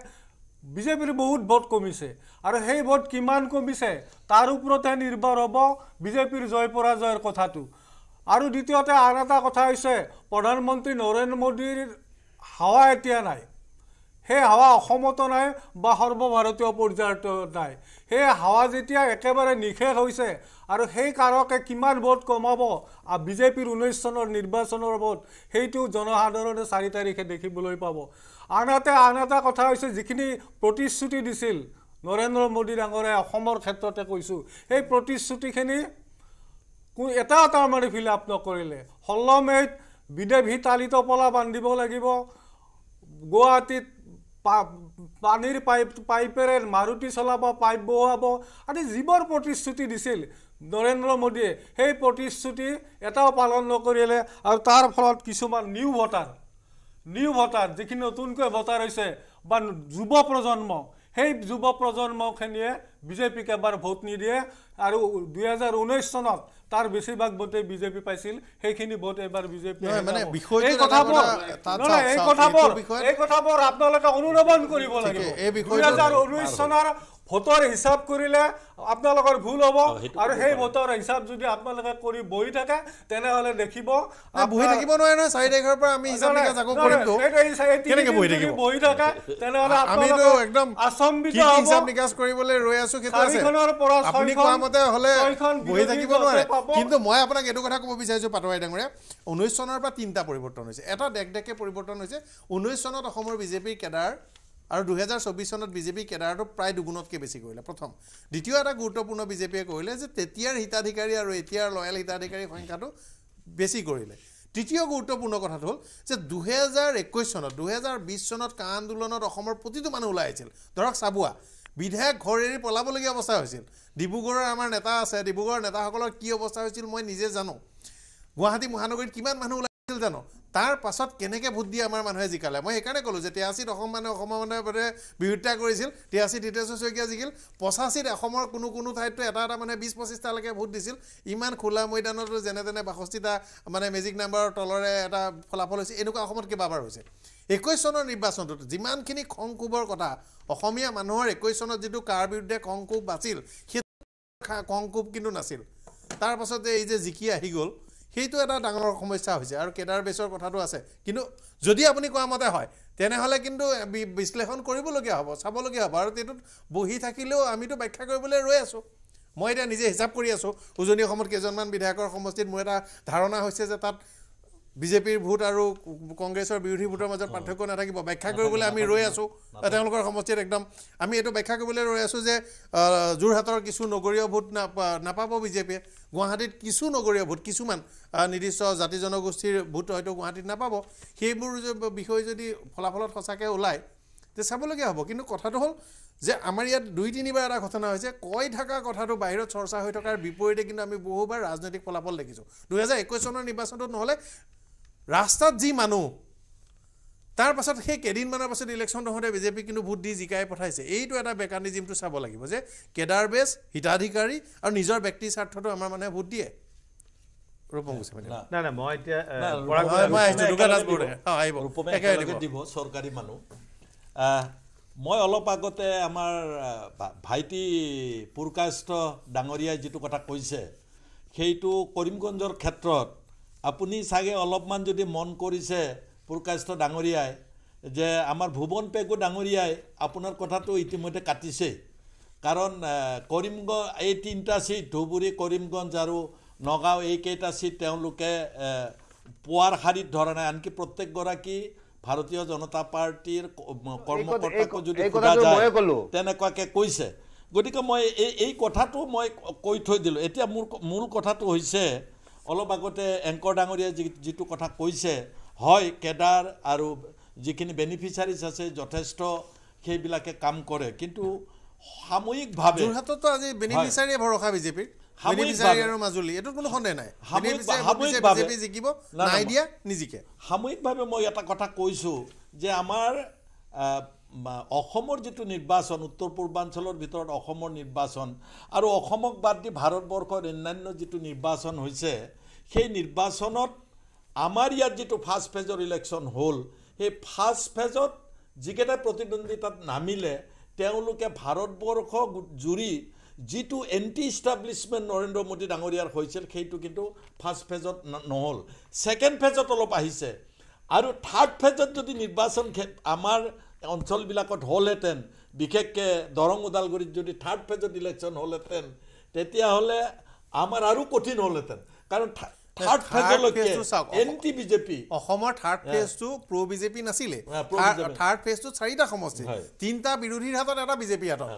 বিজেপিৰ বহুত ভোট কমিছে। আৰু সেই ভোট কিমান কমিছে তাৰ ওপৰতহে নিৰ্ভৰ হ'ব বিজেপিৰ জয় পৰাজয়ৰ কথাটো। আৰু দ্বিতীয়তে আন এটা কথা হৈছে প্ৰধানমন্ত্ৰী নৰেন্দ্ৰ মোদীৰ হাৱা এতিয়া নাই। সেই হাৱা অসমতো নাই বা সৰ্বভাৰতীয় পৰ্যায়তো নাই। সেই হাৱা যেতিয়া একেবাৰে নিশেষ হৈছে আৰু সেই কাৰকে কিমান ভোট কমাব বিজেপিৰ ঊনৈছ চনৰ নিৰ্বাচনৰ ভোট সেইটো জনসাধাৰণে চাৰি তাৰিখে দেখিবলৈ পাব। আনহাতে আন এটা কথা হৈছে যিখিনি প্ৰতিশ্ৰুতি দিছিল নৰেন্দ্ৰ মোদী ডাঙৰে অসমৰ ক্ষেত্ৰতে কৈছোঁ সেই প্ৰতিশ্ৰুতিখিনি এটা তাৰমানে ফিল আপ নকৰিলে। ষোল্ল মে'ত বিদেশী তালিত পলা বান্ধিব লাগিব গুৱাহাটীত পানীৰ পাইপ পাইপেৰে মাৰুতি চলাব পাইপ বহুৱাব আদি যিবোৰ প্ৰতিশ্ৰুতি দিছিল নৰেন্দ্ৰ মোদীয়ে। সেই প্ৰতিশ্ৰুতি এটাও পালন নকৰিলে আৰু তাৰ ফলত কিছুমান নিউ ভোটাৰ নিউ ভোটাৰ যিখিনি নতুনকৈ ভোটাৰ হৈছে বা যুৱ প্ৰজন্ম সেই যুৱ প্ৰজন্মখিনিয়ে বিজেপিক এবাৰ ভোট নিদিয়ে আৰু দুহেজাৰ ঊনৈছ চনত তাৰ বেছিভাগ ভোটে বিজেপি পাইছিল সেইখিনি ভোট এইবাৰ বিজেপি এই কথাবোৰ এই কথাবোৰ আপোনালোকে অনুধাৱন কৰিব লাগিব। দুহেজাৰ ঊনৈছ চনৰ ভোটৰ হিচাপ কৰিলে আপোনালোকৰ ভুল হ'ব। আৰু সেই ভোটৰ হিচাপ যদি আপোনালোকে কৰি বহি থাকে তেনেহ'লে দেখিব বহি থাকিব নোৱাৰে নহয় চাৰি তাৰিখৰ পৰা আমি বহি থাকে তেনেহ'লে আমিতো একদম আচম্বিত হিচাপ কৰিবলৈ ৰৈ আছো সেইটো আছে। আপুনি কোৱা মতে হ'লে বহি থাকিব নোৱাৰে। কিন্তু মই আপোনাক এইটো কথা ক'ব বিচাৰিছোঁ পাটোৱাৰী ডাঙৰীয়া ঊনৈছ চনৰ পৰা তিনিটা পৰিৱৰ্তন হৈছে। এটা দেখ দেশে পৰিৱৰ্তন হৈছে। ঊনৈছ চনত অসমৰ বিজেপিৰ কেডাৰ আৰু দুহেজাৰ চৌবিছ চনত বিজেপি কেডাৰটো প্ৰায় দুগুণতকৈ বেছি কৰিলে প্ৰথম। দ্বিতীয় এটা গুৰুত্বপূৰ্ণ বিজেপিয়ে কৰিলে যে তেতিয়াৰ হিতাধিকাৰী আৰু এতিয়াৰ লয়েল হিতাধিকাৰীৰ সংখ্যাটো বেছি কৰিলে। তৃতীয় গুৰুত্বপূৰ্ণ কথাটো হ'ল যে দুহেজাৰ একৈছ চনত দুহেজাৰ বিছ চনত কা আন্দোলনত অসমৰ প্ৰতিটো মানুহ ওলাই আহিছিল। ধৰক চাবুৱা বিধায়ক ঘৰ এৰি পলাবলগীয়া অৱস্থা হৈছিল। ডিব্ৰুগড়ৰ আমাৰ নেতা আছে ডিব্ৰুগড়ৰ নেতাসকলৰ কি অৱস্থা হৈছিল মই নিজে জানো। গুৱাহাটী মহানগৰীত কিমান মানুহ ওলাইছিল জানো? তাৰ পাছত কেনেকৈ ভোট দি আমাৰ মানুহে জিকালে? মই সেইকাৰণে ক'লোঁ যে তিৰাশীত অসম মানুহে অসমৰ মানুহে বিৰোধিতা কৰিছিল তিৰাশীত হিতেশ্বৰ শইকীয়া জিকিল পঁচাশীত অসমৰ কোনো কোনো ঠাইততো এটা এটা মানুহে বিছ পঁচিছটালৈকে ভোট দিছিল। ইমান খোলা মৈদানতো যেনে তেনে বাষষ্ঠিটা মানে মেজিক নাম্বাৰৰ তলৰে এটা ফলাফল হৈছে এনেকুৱা অসমত কেইবাবাৰ হৈছে। একৈছ চনৰ নিৰ্বাচনটোত যিমানখিনি খং ক্ষোভৰ কথা অসমীয়া মানুহৰ একৈছ চনত যিটো কাৰ বিৰুদ্ধে খং ক্ষোভ আছিল সেই খং ক্ষোভ কিন্তু নাছিল। তাৰ পাছতে এই যে জিকি আহি গ'ল সেইটো এটা ডাঙৰ সমস্যা হৈছে আৰু কেডাৰ বেছৰ কথাটো আছে। কিন্তু যদি আপুনি কোৱা মতে হয় তেনেহ'লে কিন্তু বিশ্লেষণ কৰিবলগীয়া হ'ব চাবলগীয়া হ'ব আৰু এইটোত বহি থাকিলেও আমিতো ব্যাখ্যা কৰিবলৈ ৰৈ আছোঁ। মই এতিয়া নিজে হিচাপ কৰি আছোঁ। উজনি অসমত কেইজনমান বিধায়কৰ সমষ্টিত মোৰ এটা ধাৰণা হৈছে যে তাত বিজেপিৰ ভোট আৰু কংগ্ৰেছৰ বিৰোধী ভোটৰ মাজত পাৰ্থক্য নাথাকিব। ব্যাখ্যা কৰিবলৈ আমি ৰৈ আছোঁ। তেওঁলোকৰ সমষ্টিত একদম আমি এইটো ব্যাখ্যা কৰিবলৈ ৰৈ আছোঁ যে যোৰহাটৰ কিছু নগৰীয় ভোট নাপাব বিজেপিয়ে। গুৱাহাটীত কিছু নগৰীয় ভোট কিছুমান নিৰ্দিষ্ট জাতি জনগোষ্ঠীৰ ভোট হয়তো গুৱাহাটীত নাপাব। সেইবোৰ বিষয় যদি ফলাফলত সঁচাকৈ ওলায় তে চাবলগীয়া হ'ব। কিন্তু কথাটো হ'ল যে আমাৰ ইয়াত দুই তিনিবাৰ এটা ঘটনা হৈছে কৈ থকা কথাটো বাহিৰত চৰ্চা হৈ থকাৰ বিপৰীতে কিন্তু আমি বহুবাৰ ৰাজনৈতিক ফলাফল দেখিছোঁ। দুহেজাৰ একৈছ চনৰ নিৰ্বাচনটোত নহ'লে ৰাস্তাত যি মানুহ তাৰ পাছত সেই কেইদিনমানৰ পাছত ইলেকশ্যন নহওঁতে বিজেপি কিন্তু ভোট দি জিকাই পঠাইছে। এইটো এটা মেকানিজিমটো চাব লাগিব যে কেডাৰ বেছ হিতাধিকাৰী আৰু নিজৰ ব্যক্তিৰ স্বাৰ্থটো আমাৰ মানুহে ভোট দিয়ে। দিব চৰকাৰী মানুহ। মই অলপ আগতে আমাৰ ভাইটি পুৰকাষ্ট ডাঙৰীয়াই যিটো কথা কৈছে সেইটো কৰিমগঞ্জৰ ক্ষেত্ৰত আপুনি চাগে অলপমান যদি মন কৰিছে পুৰকাষ্ট ডাঙৰীয়াই যে আমাৰ ভুৱন পেগু ডাঙৰীয়াই আপোনাৰ কথাটো ইতিমধ্যে কাটিছে। কাৰণ কৰিমগঞ্জ এই তিনিটা চিট ধুবুৰী কৰিমগঞ্জ আৰু নগাঁও এইকেইটা চিট তেওঁলোকে পোৱাৰ শাৰীত ধৰা নাই। আনকি প্ৰত্যেকগৰাকী ভাৰতীয় জনতা পাৰ্টীৰ কৰ্মকৰ্তাকো যদি সোধা যায়। তেনেকুৱাকৈ কৈছে। গতিকে মই এই এই কথাটো মই কৈ থৈ দিলোঁ। এতিয়া মোৰ মূল কথাটো হৈছে অলপ আগতে এংকৰ ডাঙৰীয়াই যি যিটো কথা কৈছে হয় কেডাৰ আৰু যিখিনি বেনিফিচাৰিজ আছে যথেষ্ট সেইবিলাকে কাম কৰে। কিন্তু সাময়িকভাৱে যোৰহাটতো আজি ভৰসা বিজেপিৰ। সাময়িকভাৱে- মই- এটা কথা কৈছোঁ যে আমাৰ অসমৰ যিটো নিৰ্বাচন উত্তৰ পূৰ্বাঞ্চলৰ ভিতৰত অসমৰ নিৰ্বাচন আৰু অসমক বাদ দি ভাৰতবৰ্ষৰ অন্যান্য যিটো নিৰ্বাচন হৈছে সেই নিৰ্বাচনত আমাৰ ইয়াত যিটো ফাৰ্ষ্ট ফেজৰ ইলেকশ্যন হ'ল সেই ফাৰ্ষ্ট ফেজত যিকেইটা প্ৰতিদ্বন্দ্বিতাত নামিলে তেওঁলোকে ভাৰতবৰ্ষ জুৰি যিটো এণ্টি ইষ্টাব্লিছমেণ্ট নৰেন্দ্ৰ মোদী ডাঙৰীয়াৰ হৈছিল সেইটো কিন্তু ফাৰ্ষ্ট ফেজত নহ'ল। ছেকেণ্ড ফেজত অলপ আহিছে। আৰু থাৰ্ড ফেজত যদি নিৰ্বাচন আমাৰ অঞ্চলবিলাকত হ'লহেঁতেন বিশেষকৈ দৰং ওদালগুৰিত যদি থাৰ্ড ফেজত ইলেকশ্যন হ'লহেঁতেন তেতিয়াহ'লে আমাৰ আৰু কঠিন হ'লহেঁতেন। কাৰণ থাৰ্ড ফেজলৈকে। Anti BJP. অসমৰ থাৰ্ড ফেজটো প্ৰ বিজেপি নাছিলে। থাৰ্ড ফেজটোত চাৰিটা সমষ্টি। তিনিটা বিৰোধীৰ হাতত এটা বিজেপিৰ হাতত।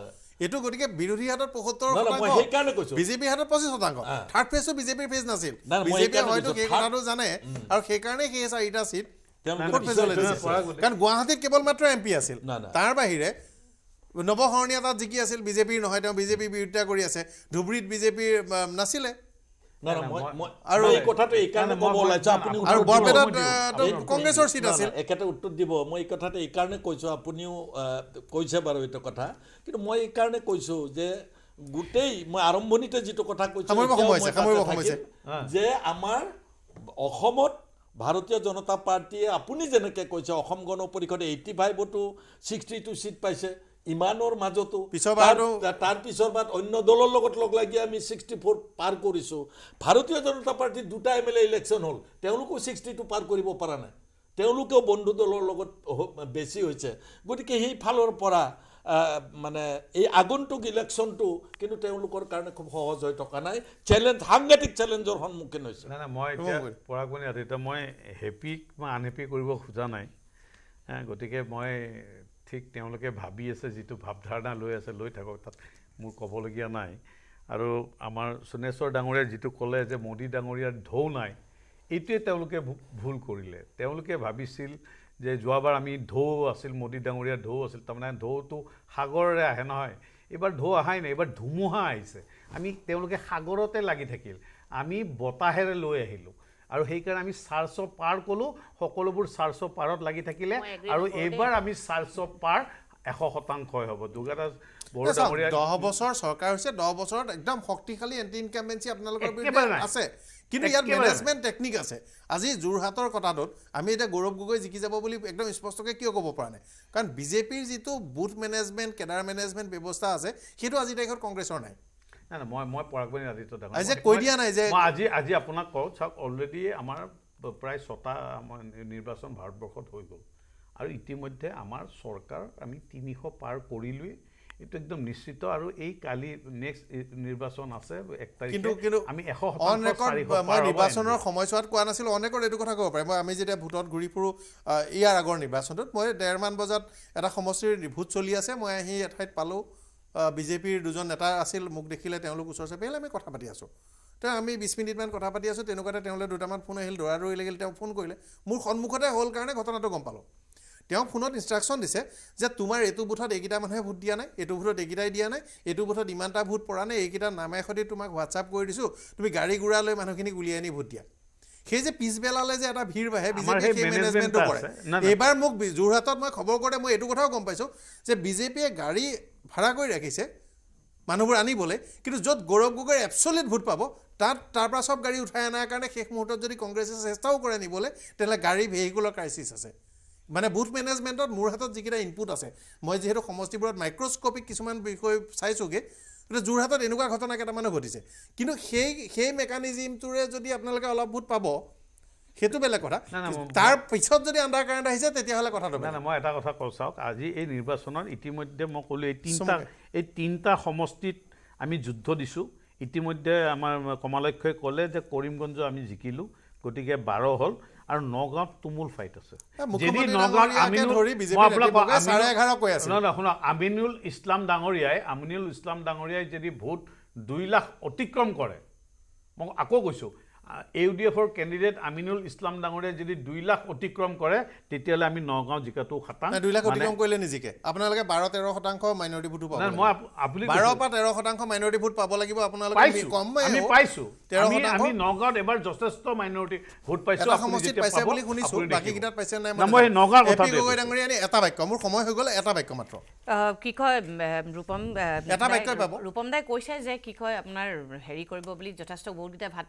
এইটো গতিকে বিৰোধীৰ হাতত পঁয়সত্তৰ সেইকাৰণে কৈছোঁ। বিজেপিৰ হাতত পঁচিছ শতাংশ। থাৰ্ড ফেজটো বিজেপিৰ ফেজ নাছিল। বিজেপিয়ে হয়তো সেই কথাটো জানে। আৰু সেইকাৰণে সেই চাৰিটা চিট কাৰণ গুৱাহাটীত কেৱল মাত্ৰ এম পি আছিল। তাৰ বাহিৰে নৱশৰণীয়া তাত জিকি আছিল বিজেপিৰ নহয় তেওঁ বিজেপিৰ বিৰোধিতা কৰি আছে। ধুবুৰীত বিজেপিৰ নাছিলে। আৰু-। বৰপেটাত কংগ্ৰেছৰ চিট আছিল। একেটা উত্তৰ দিব। মই এই কথাটো এইকাৰণে কৈছোঁ আপুনিও কৈছে বাৰু এইটো কথা। কিন্তু মই এইকাৰণে কৈছোঁ গোটেই মই আৰম্ভণিতে যিটো কথা কৈছোঁ। যে আমাৰ অসমত ভাৰতীয় জনতা পাৰ্টীয়ে আপুনি যেনেকৈ কৈছে অসম গণ পৰিষদে এইটি ফাইভতো ছিক্সটি টু চিট পাইছে ইমানৰ মাজতো। তাৰ- পিছৰ বাৰত অন্য দলৰ লগত লগ লাগি আমি ছিক্সটি ফ'ৰ পাৰ কৰিছোঁ। ভাৰতীয় জনতা পাৰ্টীৰ দুটা এম এল এ ইলেকশ্যন হ'ল। তেওঁলোকো ছিক্সটি টু পাৰ কৰিব পৰা নাই। তেওঁলোকেও বন্ধু দলৰ লগত বেছি হৈছে। গতিকে সেই ফালৰ পৰা মানে এই আগন্তুক ইলেকশ্যনটো কিন্তু তেওঁলোকৰ কাৰণে খুব সহজ হৈ থকা নাই। চেলেঞ্জ সাংঘাতিক চেলেঞ্জৰ সন্মুখীন হৈছে। নাই নাই মই এতিয়া পৰাগমণি আদিত্য মই হেপিক মই আনহেপি কৰিব খোজা নাই। গতিকে মই ঠিক তেওঁলোকে ভাবি আছে যিটো ভাৱধাৰণা লৈ আছে লৈ থাকক তাত মোৰ ক'বলগীয়া নাই। আৰু আমাৰ সোণেশ্বৰ ডাঙৰীয়াই যিটো ক'লে যে মোদী ডাঙৰীয়াৰ ঢৌ নাই এইটোৱে তেওঁলোকে ভুল কৰিলে। তেওঁলোকে ভাবিছিল যে যোৱাবাৰ আমি ঢৌ আছিল মোদী ডাঙৰীয়াৰ ঢৌ আছিল তাৰমানে ঢৌটো সাগৰেৰে আহে নহয়। এইবাৰ ঢৌ অহাই নাই এইবাৰ ধুমুহা আহিছে। আমি তেওঁলোকে সাগৰতে লাগি থাকিল। আমি বতাহেৰে লৈ আহিলোঁ। আৰু সেইকাৰণে আমি চাৰ্চৰ পাৰ ক'লোঁ সকলোবোৰ চাৰ্চৰ পাৰত লাগি থাকিলে। আৰু। এইবাৰ আমি চাৰ্চৰ পাৰ এশ শতাংশই হ'ব। দুৰ্গাদাস ডাঙৰীয়া দহ বছৰ চৰকাৰ হৈছে দহ বছৰত একদম শক্তিশালী এণ্টি ইনকামেঞ্চি আপোনালোকৰ। আছে। কিন্তু ইয়াত। মেনেজমেণ্ট টেকনিক আছে। আজি যোৰহাটৰ কথাটোত আমি এতিয়া গৌৰৱ গগৈ জিকি যাব বুলি একদম স্পষ্টকৈ কিয় ক'ব পৰা নাই? কাৰণ বিজেপিৰ যিটো বুথ মেনেজমেণ্ট কেডাৰ মেনেজমেণ্ট ব্যৱস্থা আছে সেইটো আজিৰ তাৰিখত কংগ্ৰেছৰ নাই। নাই নাই মই মই পৰাগমণি আদিত্য আজি মই- কৈ দিয়া নাই যে- আজি আজি আপোনাক কওঁ চাওক অলৰেডি আমাৰ প্ৰায় ছটা আমাৰ নিৰ্বাচন ভাৰতবৰ্ষত হৈ গ'ল। আৰু ইতিমধ্যে আমাৰ চৰকাৰ আমি তিনিশ পাৰ কৰিলোৱেই। এইটো একদম নিশ্চিত আৰু এই কালি নেক্সট নিৰ্বাচন আছে এক তাৰিখে আমি এশ মই নিৰ্বাচনৰ। সময়ছোৱাত কোৱা নাছিলোঁ অন ৰেকৰ্ড এইটো কথা ক'ব পাৰে। মই আমি যেতিয়া ভোটত ঘূৰি ফুৰোঁ ইয়াৰ আগৰ নিৰ্বাচনটোত মই ডেৰমান বজাত এটা সমষ্টিৰ ভোট চলি আছে মই আহি এঠাইত পালোঁ। বিজেপিৰ দুজন নেতা আছিল মোক দেখিলে তেওঁলোক ওচৰ চাপি আহিলে আমি কথা পাতি আছোঁ। তেওঁ আমি বিছ মিনিটমান কথা পাতি আছোঁ তেনেকুৱাতে তেওঁলৈ দুটামান ফোন আহিল দৌৰা দৌৰি লাগিল তেওঁ ফোন কৰিলে। মোৰ সন্মুখতে হ'ল কাৰণে ঘটনাটো গম পালোঁ। তেওঁ ফোনত ইনষ্ট্ৰাকশ্যন দিছে যে তোমাৰ এইটো বুথত এইকেইটা মানুহে ভোট দিয়া নাই এইটো বুথত এইকেইটাই দিয়া নাই এইটো বুথত ইমানটা ভোট পৰা নাই এইকেইটা নামে সৈতে তোমাক হোৱাটছআপ কৰি দিছোঁ তুমি গাড়ী ঘোঁৰা লৈ মানুহখিনিক উলিয়াই আনি ভোট দিয়া। সেই যে পিছবেলালে যে এটা ভিৰ বাঢ়ে বিজেপিয়ে সেই মেনেজমেণ্টটো কৰে। এইবাৰ মোক যোৰহাটত মই খবৰ কৰোঁতে মই এইটো কথাও গম পাইছোঁ যে বিজেপিয়ে গাড়ী ভাড়া কৰি ৰাখিছে মানুহবোৰ আনিবলৈ কিন্তু য'ত গৌৰৱ গগৈৰ এপচলিট ভোট পাব তাত তাৰ পৰা চব গাড়ী উঠাই অনাৰ কাৰণে শেষ মুহূৰ্তত যদি কংগ্ৰেছে চেষ্টাও কৰে নিবলৈ তেনেহ'লে গাড়ী ভেহিকুলৰ ক্ৰাইচিছ আছে। মানে বুথ মেনেজমেণ্টত মোৰ হাতত যিকেইটা ইনপুট আছে মই যিহেতু সমষ্টিবোৰত মাইক্ৰস্কপিক কিছুমান বিষয় চাইছোঁগৈ গতিকে যোৰহাটত এনেকুৱা ঘটনা কেইটামানো ঘটিছে। কিন্তু সেই সেই মেকানিজিমটোৰে যদি আপোনালোকে অলপ ভোট পাব সেইটো বেলেগ কথা। তাৰ পিছত যদি আণ্ডাৰ কাৰেণ্ট আহিছে তেতিয়াহ'লে কথাটো নাই মই এটা কথা কওঁ চাওক আজি এই নিৰ্বাচনত ইতিমধ্যে মই ক'লোঁ এই তিনিটা। এই তিনিটা সমষ্টিত আমি যুদ্ধ দিছোঁ। ইতিমধ্যে আমাৰ কমালক্ষই ক'লে যে কৰিমগঞ্জ আমি জিকিলোঁ গতিকে বাৰ হ'ল। আৰু নগাঁৱত তুমুল ফাইট আছে। যদি নগাঁৱত আমিনুল আমিনুল- শুনক ইছলাম ডাঙৰীয়াই আমিনুল ইছলাম ডাঙৰীয়াই যদি ভোট দুই লাখ অতিক্ৰম কৰে মই আকৌ কৈছোঁ ইউ ডি এফৰ কেণ্ডিডেট আমিনুল ইছলাম ডাঙৰীয়াই যদি দুই লাখ অতিক্ৰম কৰে তেতিয়াহ'লে আমি নগাঁও জিকাটো খাটাং নাই, দুই লাখ মানে- অতিক্ৰম কৰিলে নিজিকে। আপোনালোকে বাৰ তেৰ শতাংশ মাইনৰিটি ভোটো পাব নাই, লাগিব। মই আপ- আপুনি বাৰৰ কৈছে- পৰা তেৰ শতাংশ মাইনৰিটি ভোট পাব লাগিব আপোনালোকে পাইছো। কম আমি পাইছো। নগাঁৱত এবাৰ যথেষ্ট মাইনৰিটি ভোট পাইছো। এটা আপুনি সমষ্টিত যেতিয়া পাইছে পাব, বুলি শুনিছো। আপুনি বাকী দেখিব। কেইটাত পাইছে নাই না, মই নগাঁৱৰ এ পি কথাটোৱে গগৈ কৈছো। ডাঙৰীয়া এনে এটা বাক্য। মোৰ সময় হৈ গ'ল এটা বাক্য মাত্ৰ। আহ, কি কয় ৰূপম আহ, এটা দাই- বাক্যই পাব। ৰূপম দাই কৈছে যে কি কয় আপোনাৰ হেৰি কৰিব বুলি যথেষ্ট বহুতকেইটা ভাত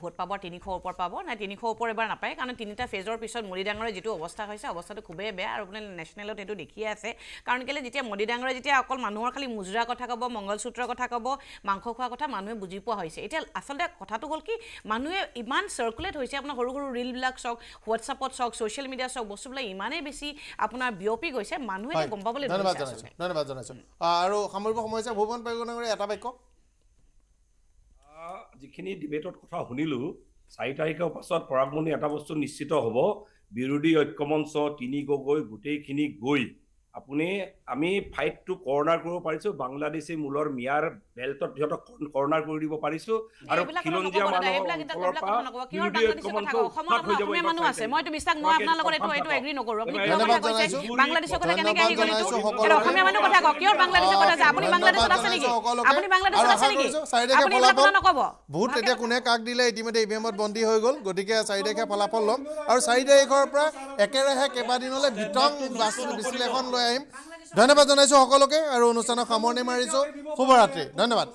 ভোট পাব তিনিশ ওপৰ পাব। নাই তিনিশ ওপৰ এবাৰ নাপায় কাৰণ তিনিটা ফেজৰ পিছত মোদী ডাঙৰৰ যিটো অৱস্থা হৈছে অৱস্থাটো খুবেই বেয়া আৰু আপুনি নেশ্যনেলত সেইটো দেখিয়ে আছে। কাৰণ কেলৈ যেতিয়া মোদী ডাঙৰে যেতিয়া অকল মানুহৰ খালি মুজৰাৰ কথা ক'ব মংগলসূত্ৰৰ কথা ক'ব মাংস খোৱাৰ কথা মানুহে বুজি পোৱা হৈছে। এতিয়া আচলতে কথাটো হ'ল কি মানুহে ইমান চাৰ্কুলেট হৈছে আপোনাৰ সৰু সৰু ৰিলবিলাক চাওক হোৱাটছআপত চাওক ছ'চিয়েল মিডিয়াত চাওক বস্তুবিলাক ইমানেই বেছি আপোনাৰ বিয়পি গৈছে মানুহে গম পাবলৈ ধন্যবাদ জনাইছো। ধন্যবাদ আৰু সামৰিব সময় হৈছে ভুৱন ডাঙৰীয়া এটা বাক্য। যিখিনি ডিবেটত কথা শুনিলো চাৰি তাৰিখৰ পাছত পৰাগমণি এটা বস্তু নিশ্চিত হ'ব। বিৰোধী ঐক্যমঞ্চ তিনি গগৈ গোটেইখিনি গৈ আপুনি আমি ফাইটটো কৰ্ণাৰ কৰিব পাৰিছো বাংলাদেশী মূলৰ মিয়াৰ বেল্টত সিহঁতক কৰ্ণাৰ কৰি দিব পাৰিছো আৰু খিলঞ্জীয়া। ভোট এতিয়া কোনে কাক দিলে ইতিমধ্যে ই ভি এমত বন্দী হৈ গ'ল গতিকে চাৰি তাৰিখে ফলাফল ল'ম। আৰু চাৰি তাৰিখৰ পৰা একেৰাহে কেইবাদিনলৈ বিতং বিশ্লেষণ লৈ আহিম ধন্যবাদ জনাইছোঁ সকলোকে আৰু অনুষ্ঠানৰ সামৰণি মাৰিছোঁ। শুভৰাত্ৰি। ধন্যবাদ।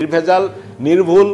নির্ভেজাল নির্ভুল